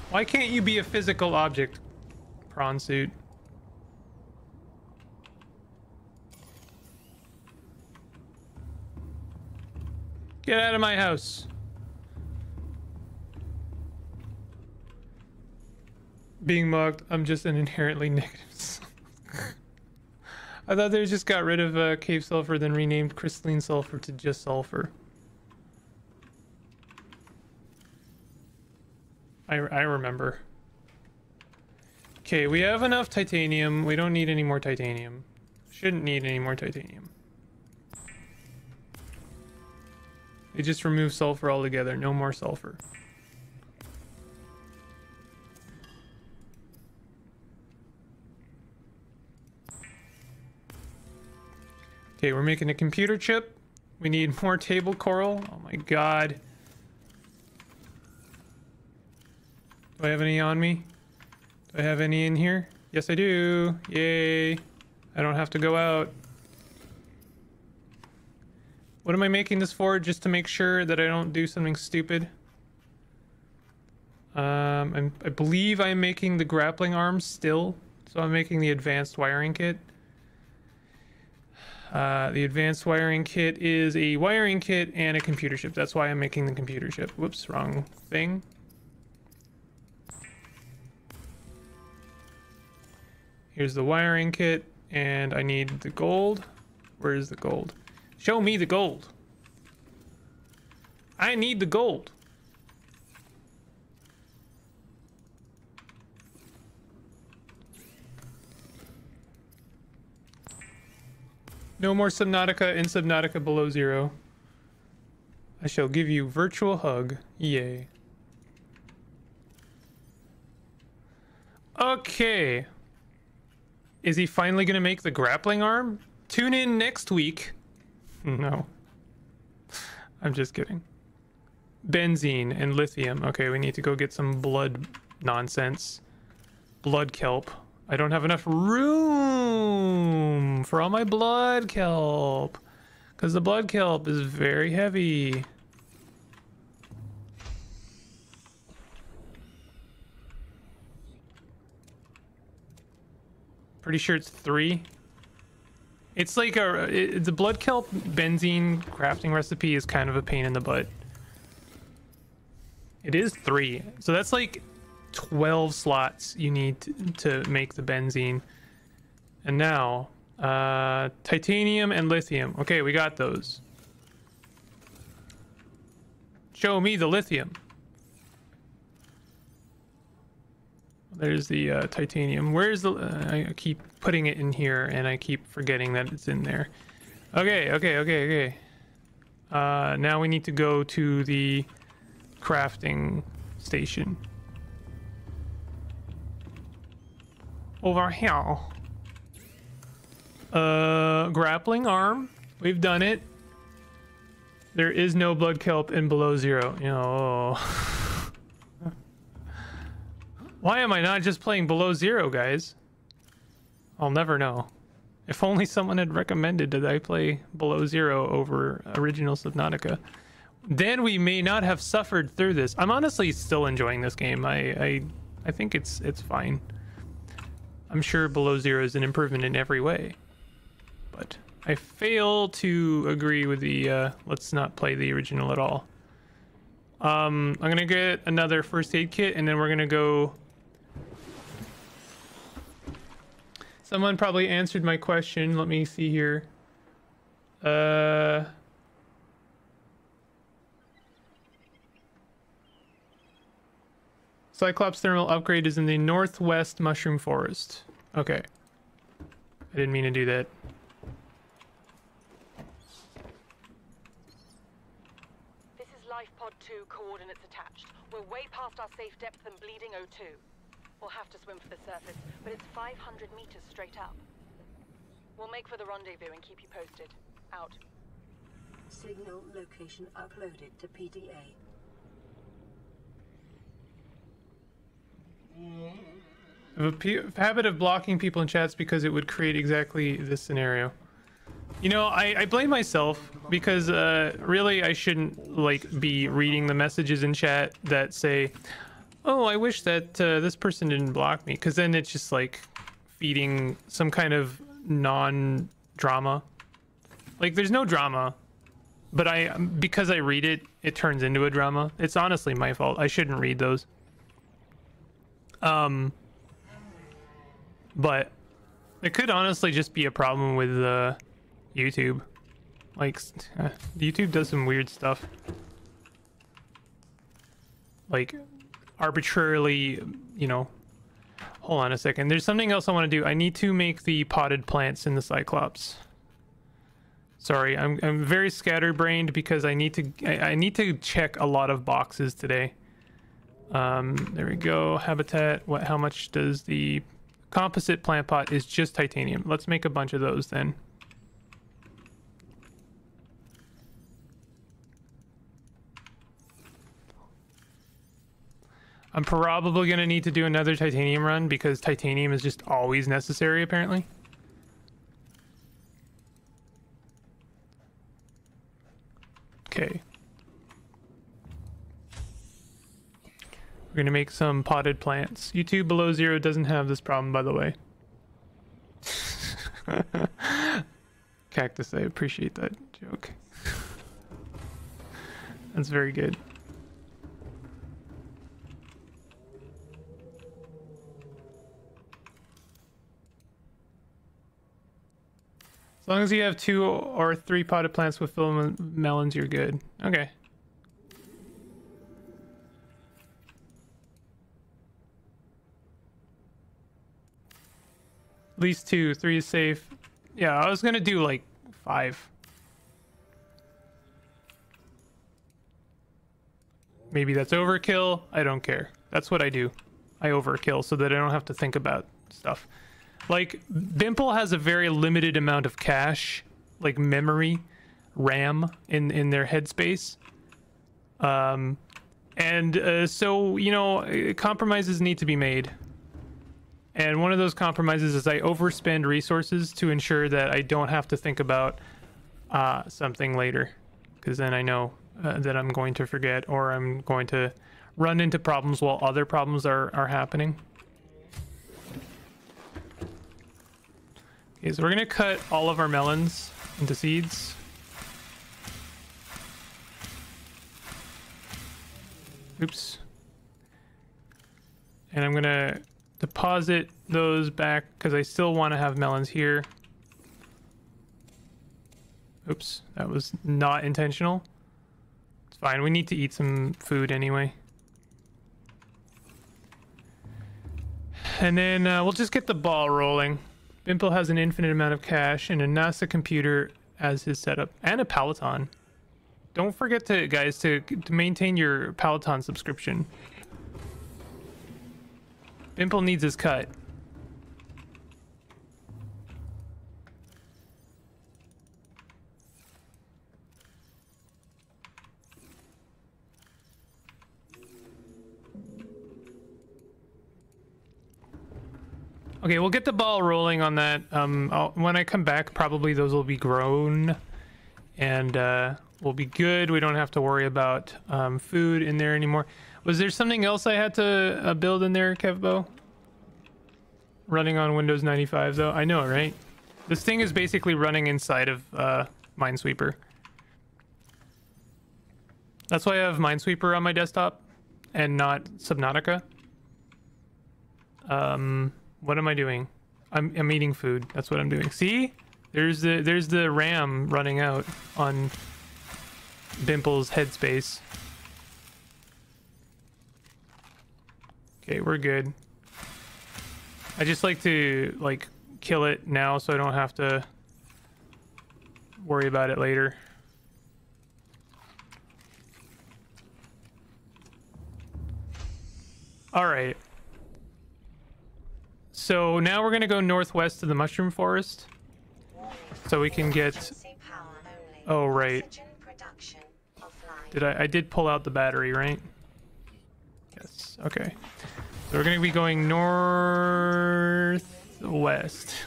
Why can't you be a physical object, prawn suit? Get out of my house. being mugged. I'm just an inherently negative. I thought they just got rid of uh, cave sulfur, then renamed crystalline sulfur to just sulfur. I, I remember. Okay, we have enough titanium. We don't need any more titanium. Shouldn't need any more titanium. They just remove sulfur altogether. No more sulfur. Okay, we're making a computer chip. We need more table coral. Oh my god. Do I have any on me? Do I have any in here? Yes, I do. Yay. I don't have to go out. What am I making this for? Just to make sure that I don't do something stupid. Um, I believe I'm making the grappling arms still. So I'm making the advanced wiring kit. Uh, the advanced wiring kit is a wiring kit and a computer chip. That's why I'm making the computer chip. Whoops, wrong thing. Here's the wiring kit, and I need the gold. Where is the gold? Show me the gold. I need the gold. No more Subnautica in Subnautica below zero. I shall give you virtual hug. Yay. Okay. Is he finally going to make the grappling arm? Tune in next week. No. I'm just kidding. Benzene and lithium. Okay, we need to go get some blood nonsense. Blood kelp. I don't have enough room for all my blood kelp. Because the blood kelp is very heavy. Pretty sure it's three. It's like a it, the blood kelp benzene crafting recipe is kind of a pain in the butt. It is three, so that's like twelve slots you need to, to make the benzene. And now, uh, titanium and lithium. Okay, we got those. Show me the lithium. There's the uh, titanium. Where's the... Uh, I keep putting it in here, and I keep forgetting that it's in there. Okay, okay, okay, okay. Uh, now we need to go to the crafting station. Over here. Uh, grappling arm. We've done it. There is no blood kelp in below zero. You know... Why am I not just playing below zero, guys? I'll never know. If only someone had recommended that I play below zero over original Subnautica. Then we may not have suffered through this. I'm honestly still enjoying this game. I I, I think it's it's fine. I'm sure below zero is an improvement in every way. But I fail to agree with the uh, let's not play the original at all. Um, I'm gonna get another first aid kit and then we're gonna go Someone probably answered my question. Let me see here. Uh... Cyclops thermal upgrade is in the northwest mushroom forest. Okay. I didn't mean to do that. This is Life Pod 2 coordinates attached. We're way past our safe depth and bleeding O2. We'll have to swim for the surface, but it's 500 meters straight up. We'll make for the rendezvous and keep you posted. Out. Signal location uploaded to PDA. P- habit of blocking people in chats because it would create exactly this scenario. You know, I, I blame myself because uh, really I shouldn't like be reading the messages in chat that say, "Oh, I wish that uh, this person didn't block me," because then it's just like feeding some kind of non-drama. Like, there's no drama, but I because I read it, it turns into a drama. It's honestly my fault. I shouldn't read those. Um, but it could honestly just be a problem with uh, YouTube. Like, uh, YouTube does some weird stuff. Like, arbitrarily, you know. Hold on a second. There's something else I want to do. I need to make the potted plants in the Cyclops. Sorry, I'm I'm very scatterbrained because I need to I, I need to check a lot of boxes today. Um, there we go. Habitat. What? How much does the composite plant pot is just titanium? Let's make a bunch of those then. I'm probably gonna need to do another titanium run because titanium is just always necessary apparently. Okay. We're gonna make some potted plants. YouTube below zero doesn't have this problem, by the way. Cactus, I appreciate that joke. That's very good. As long as you have two or three potted plants with filament melons, you're good. Okay. Least two, three is safe. Yeah, I was gonna do like five. Maybe that's overkill. I don't care. That's what I do. I overkill so that I don't have to think about stuff. Like Bimple has a very limited amount of cache, like memory, RAM in in their headspace. Um, and uh, so you know compromises need to be made. And one of those compromises is I overspend resources to ensure that I don't have to think about uh, something later, because then I know uh, that I'm going to forget or I'm going to run into problems while other problems are are happening. Okay, so we're gonna cut all of our melons into seeds. Oops. And I'm gonna deposit those back because I still want to have melons here. Oops, that was not intentional. It's fine, we need to eat some food anyway. And then uh, we'll just get the ball rolling. Bimple has an infinite amount of cash and a NASA computer as his setup and a Peloton. Don't forget to guys to, to maintain your Peloton subscription. Bimple needs his cut. Okay, we'll get the ball rolling on that. Um, when I come back, probably those will be grown, and uh, we'll be good. We don't have to worry about um, food in there anymore. Was there something else I had to uh, build in there, Kevbo? Running on Windows 95, though. I know, it, right? This thing is basically running inside of uh, Minesweeper. That's why I have Minesweeper on my desktop and not Subnautica. Um, what am I doing? I'm, I'm eating food. That's what I'm doing. See? There's the there's the RAM running out on Bimple's headspace. Okay, we're good. I just like to like kill it now so I don't have to worry about it later. All right. So now we're gonna go northwest to the mushroom forest, so we can get. Emergency power only. Oh right. Oxygen production offline. Did I? I did pull out the battery, right? Okay. So we're gonna be going northwest.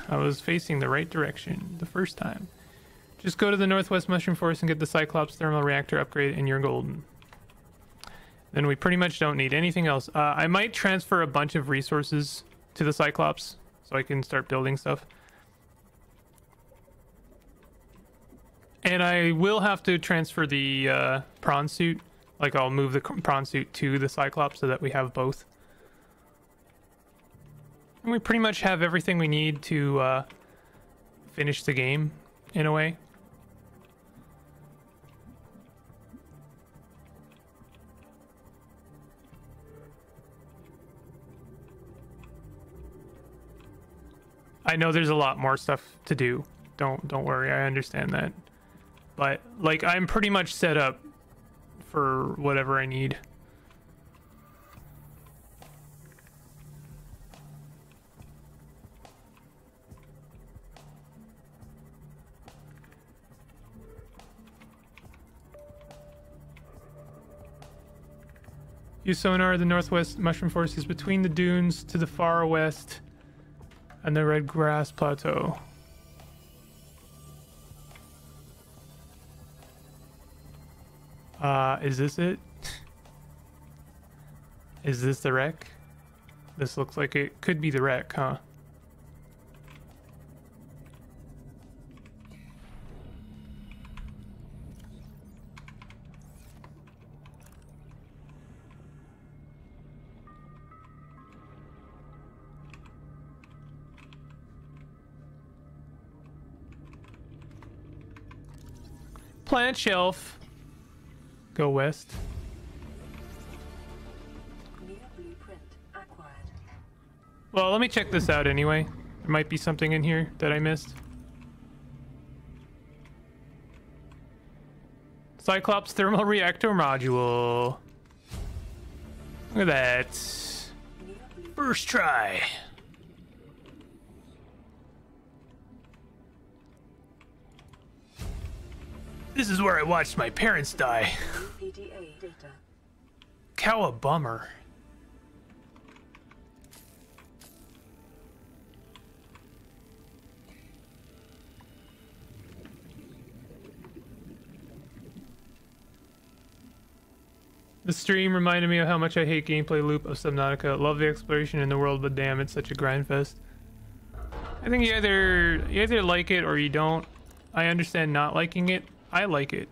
I was facing the right direction the first time. Just go to the northwest mushroom forest and get the Cyclops thermal reactor upgrade, and you're golden. Then we pretty much don't need anything else. Uh, I might transfer a bunch of resources to the Cyclops so I can start building stuff. And I will have to transfer the uh, prawn suit. Like I'll move the prawn suit to the Cyclops so that we have both. And we pretty much have everything we need to uh, finish the game in a way. I know there's a lot more stuff to do. Don't don't worry, I understand that. But like I'm pretty much set up for whatever I need. Use sonar. The northwest mushroom forest is between the dunes to the far west and the red grass plateau. Uh, is this it? Is this the wreck? This looks like it could be the wreck, huh? plant shelf. Go west. Well, let me check this out anyway. There might be something in here that I missed. Cyclops thermal reactor module. Look at that. First try. This is where I watched my parents die. PDA. Cow a bummer. The stream reminded me of how much I hate gameplay loop of Subnautica. Love the exploration in the world, but damn, it's such a grind fest. I think you either you either like it or you don't. I understand not liking it. I like it.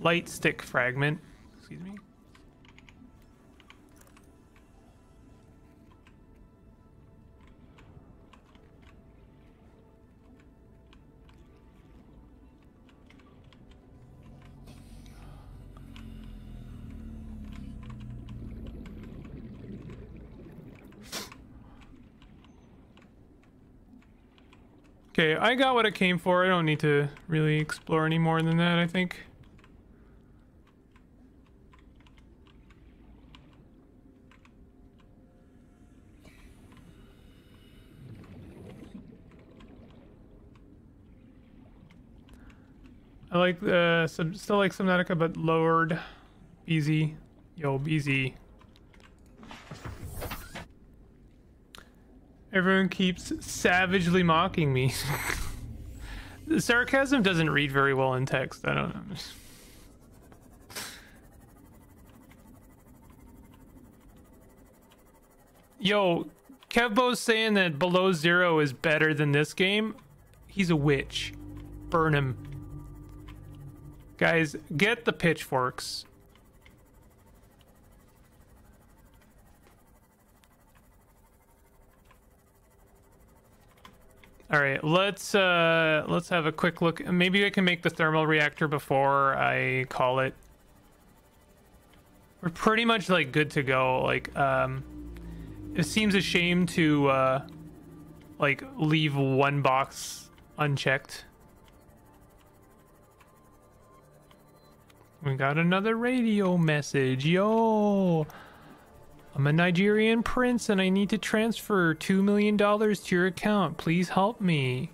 Light stick fragment. Okay, I got what I came for. I don't need to really explore any more than that, I think. I like uh still like Subnautica but lowered. Easy. Yo, easy. Everyone keeps savagely mocking me. the sarcasm doesn't read very well in text. I don't know. Yo, Kevbo's saying that Below Zero is better than this game. He's a witch. Burn him. Guys, get the pitchforks. All right, let's uh let's have a quick look. Maybe I can make the thermal reactor before I call it. We're pretty much like good to go. Like um it seems a shame to uh like leave one box unchecked. We got another radio message. Yo. I'm a Nigerian prince and I need to transfer $2 million to your account. Please help me.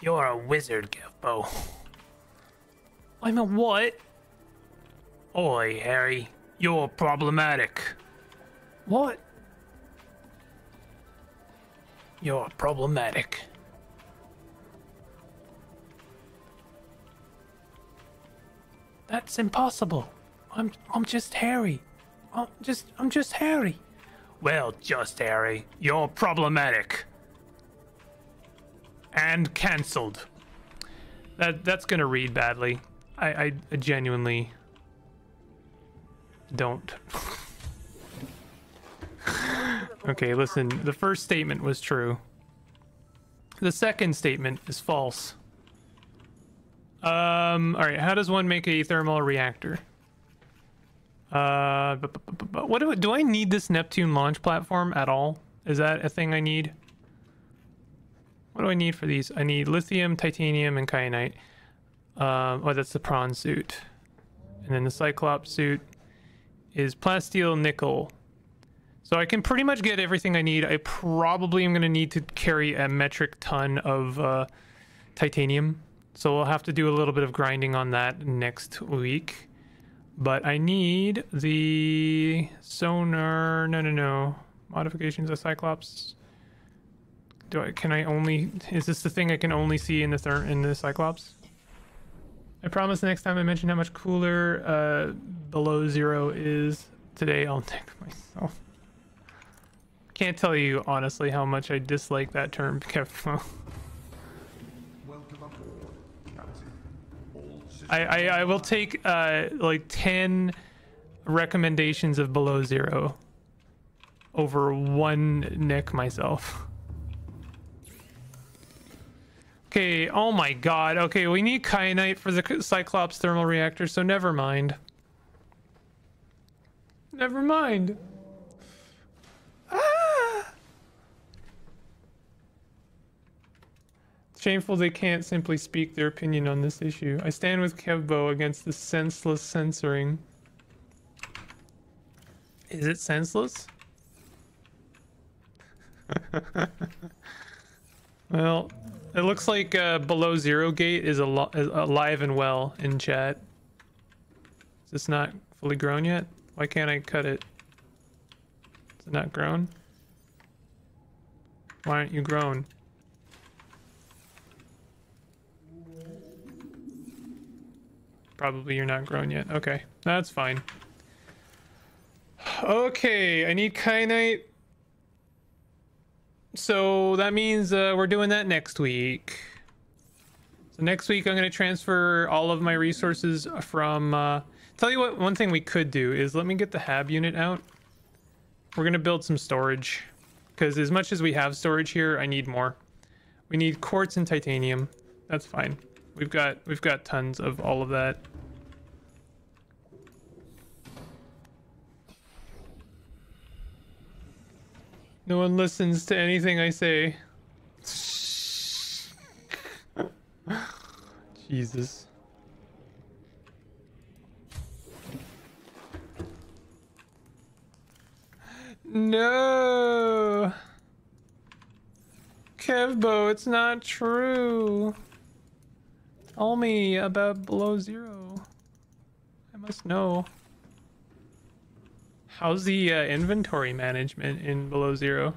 You're a wizard, Gifbo. I'm a what? Oi, Harry. You're problematic. What? You're problematic. That's impossible. I'm I'm just Harry. I'm just I'm just Harry. Well, just Harry. You're problematic. And cancelled. That that's gonna read badly. I, I genuinely don't. okay, listen. The first statement was true. The second statement is false. Um. All right. How does one make a thermal reactor? Uh, bu- bu- bu- bu- bu- what do I, do I need this Neptune launch platform at all? Is that a thing I need? What do I need for these? I need lithium, titanium, and kyanite. Um, oh, that's the prawn suit. And then the Cyclops suit is plasteel nickel. So I can pretty much get everything I need. I probably am going to need to carry a metric ton of uh, titanium. So we'll have to do a little bit of grinding on that next week. But I need the sonar. No, no, no. Modifications of Cyclops. Do I? Can I only? Is this the thing I can only see in the ther- in the Cyclops? I promise the next time I mention how much cooler uh, below zero is today, I'll take myself. Can't tell you honestly how much I dislike that term. Kev. I, I, I will take uh, like 10 recommendations of below zero over one Nick myself. Okay, oh my god. Okay, we need kyanite for the Cyclops thermal reactor, so never mind. Never mind. Shameful they can't simply speak their opinion on this issue. I stand with Kevbo against the senseless censoring. Is it senseless? well, it looks like uh, below zero gate is, al- is alive and well in chat. Is this not fully grown yet? Why can't I cut it? Is it not grown? Why aren't you grown? Probably you're not grown yet. Okay, that's fine. Okay, I need kyanite. So that means uh, we're doing that next week. So next week I'm going to transfer all of my resources from... Uh, tell you what, one thing we could do is let me get the HAB unit out. We're going to build some storage. Because as much as we have storage here, I need more. We need quartz and titanium. That's fine. We've got we've got tons of all of that. No one listens to anything I say. Jesus. No. Kevbo, it's not true. Tell me about below zero. I must know. How's the uh, inventory management in below zero?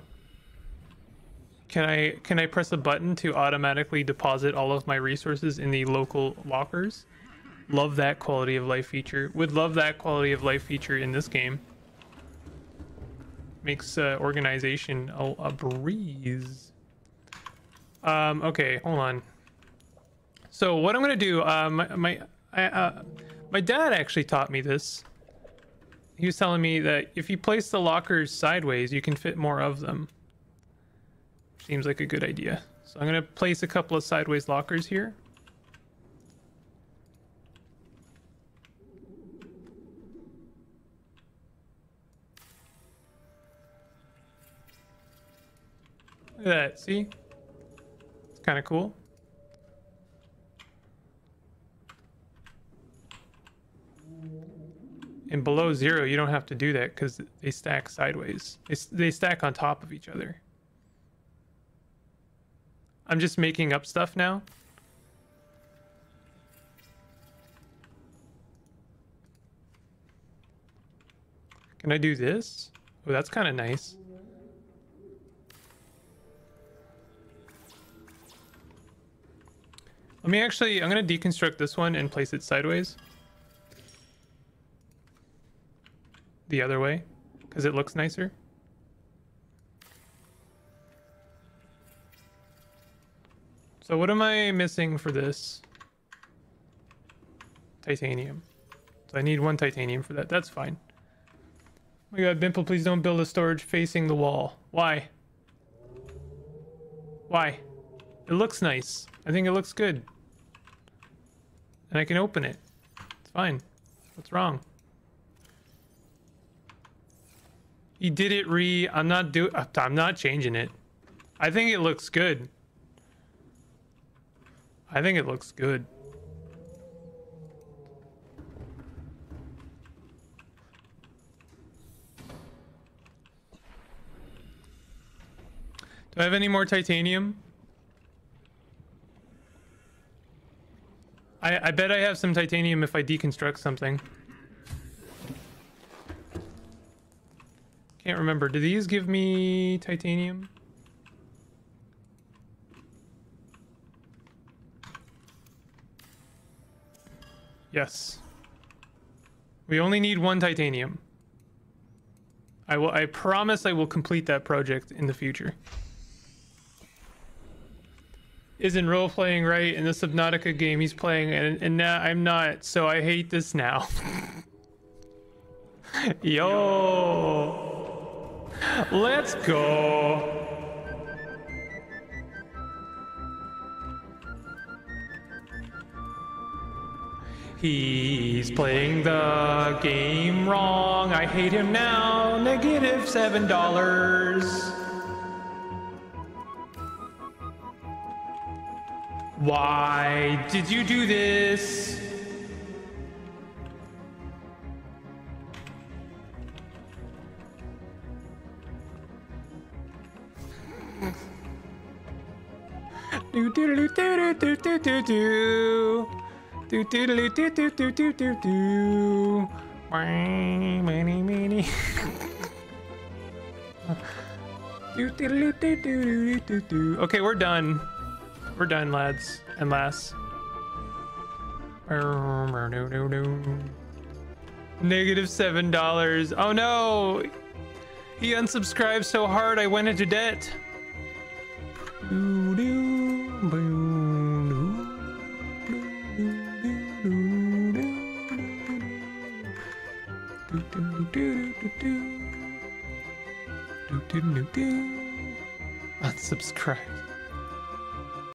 Can I can I press a button to automatically deposit all of my resources in the local lockers? Love that quality of life feature. Would love that quality of life feature in this game. Makes uh, organization a, a breeze. Um, okay, hold on. So what I'm gonna do, uh, my my, I, uh, my dad actually taught me this he was telling me that if you place the lockers sideways, you can fit more of them. Seems like a good idea. So I'm gonna place a couple of sideways lockers here. Look at that, see? It's kind of cool. And below zero, you don't have to do that because they stack sideways. They, they stack on top of each other. I'm just making up stuff now. Can I do this? Oh, that's kind of nice. Let me actually, I'm going to deconstruct this one and place it sideways. The other way because it looks nicer. So what am I missing for this? Titanium. So I need one titanium for that. That's fine. Oh my god, Bimple, please don't build a storage facing the wall. Why? Why? It looks nice. I think it looks good. And I can open it. It's fine. What's wrong? He did it re. I'm not do. I'm not changing it. I think it looks good. I think it looks good. Do I have any more titanium? I, I bet I have some titanium if I deconstruct something. Can't remember. Do these give me titanium? Yes. We only need one titanium. I will I promise I will complete that project in the future. Isn't role playing right in the Subnautica game he's playing and, and now I'm not, so I hate this now. Yo. Let's go. He's playing the game wrong. I hate him now. Negative seven dollars. Why did you do this? Do do do do do do do do. Do do do do do do do do do. Do do do do. Okay, we're done. We're done, lads and lass. Negative seven dollars. Oh no! He unsubscribed so hard I went into debt. Unsubscribe.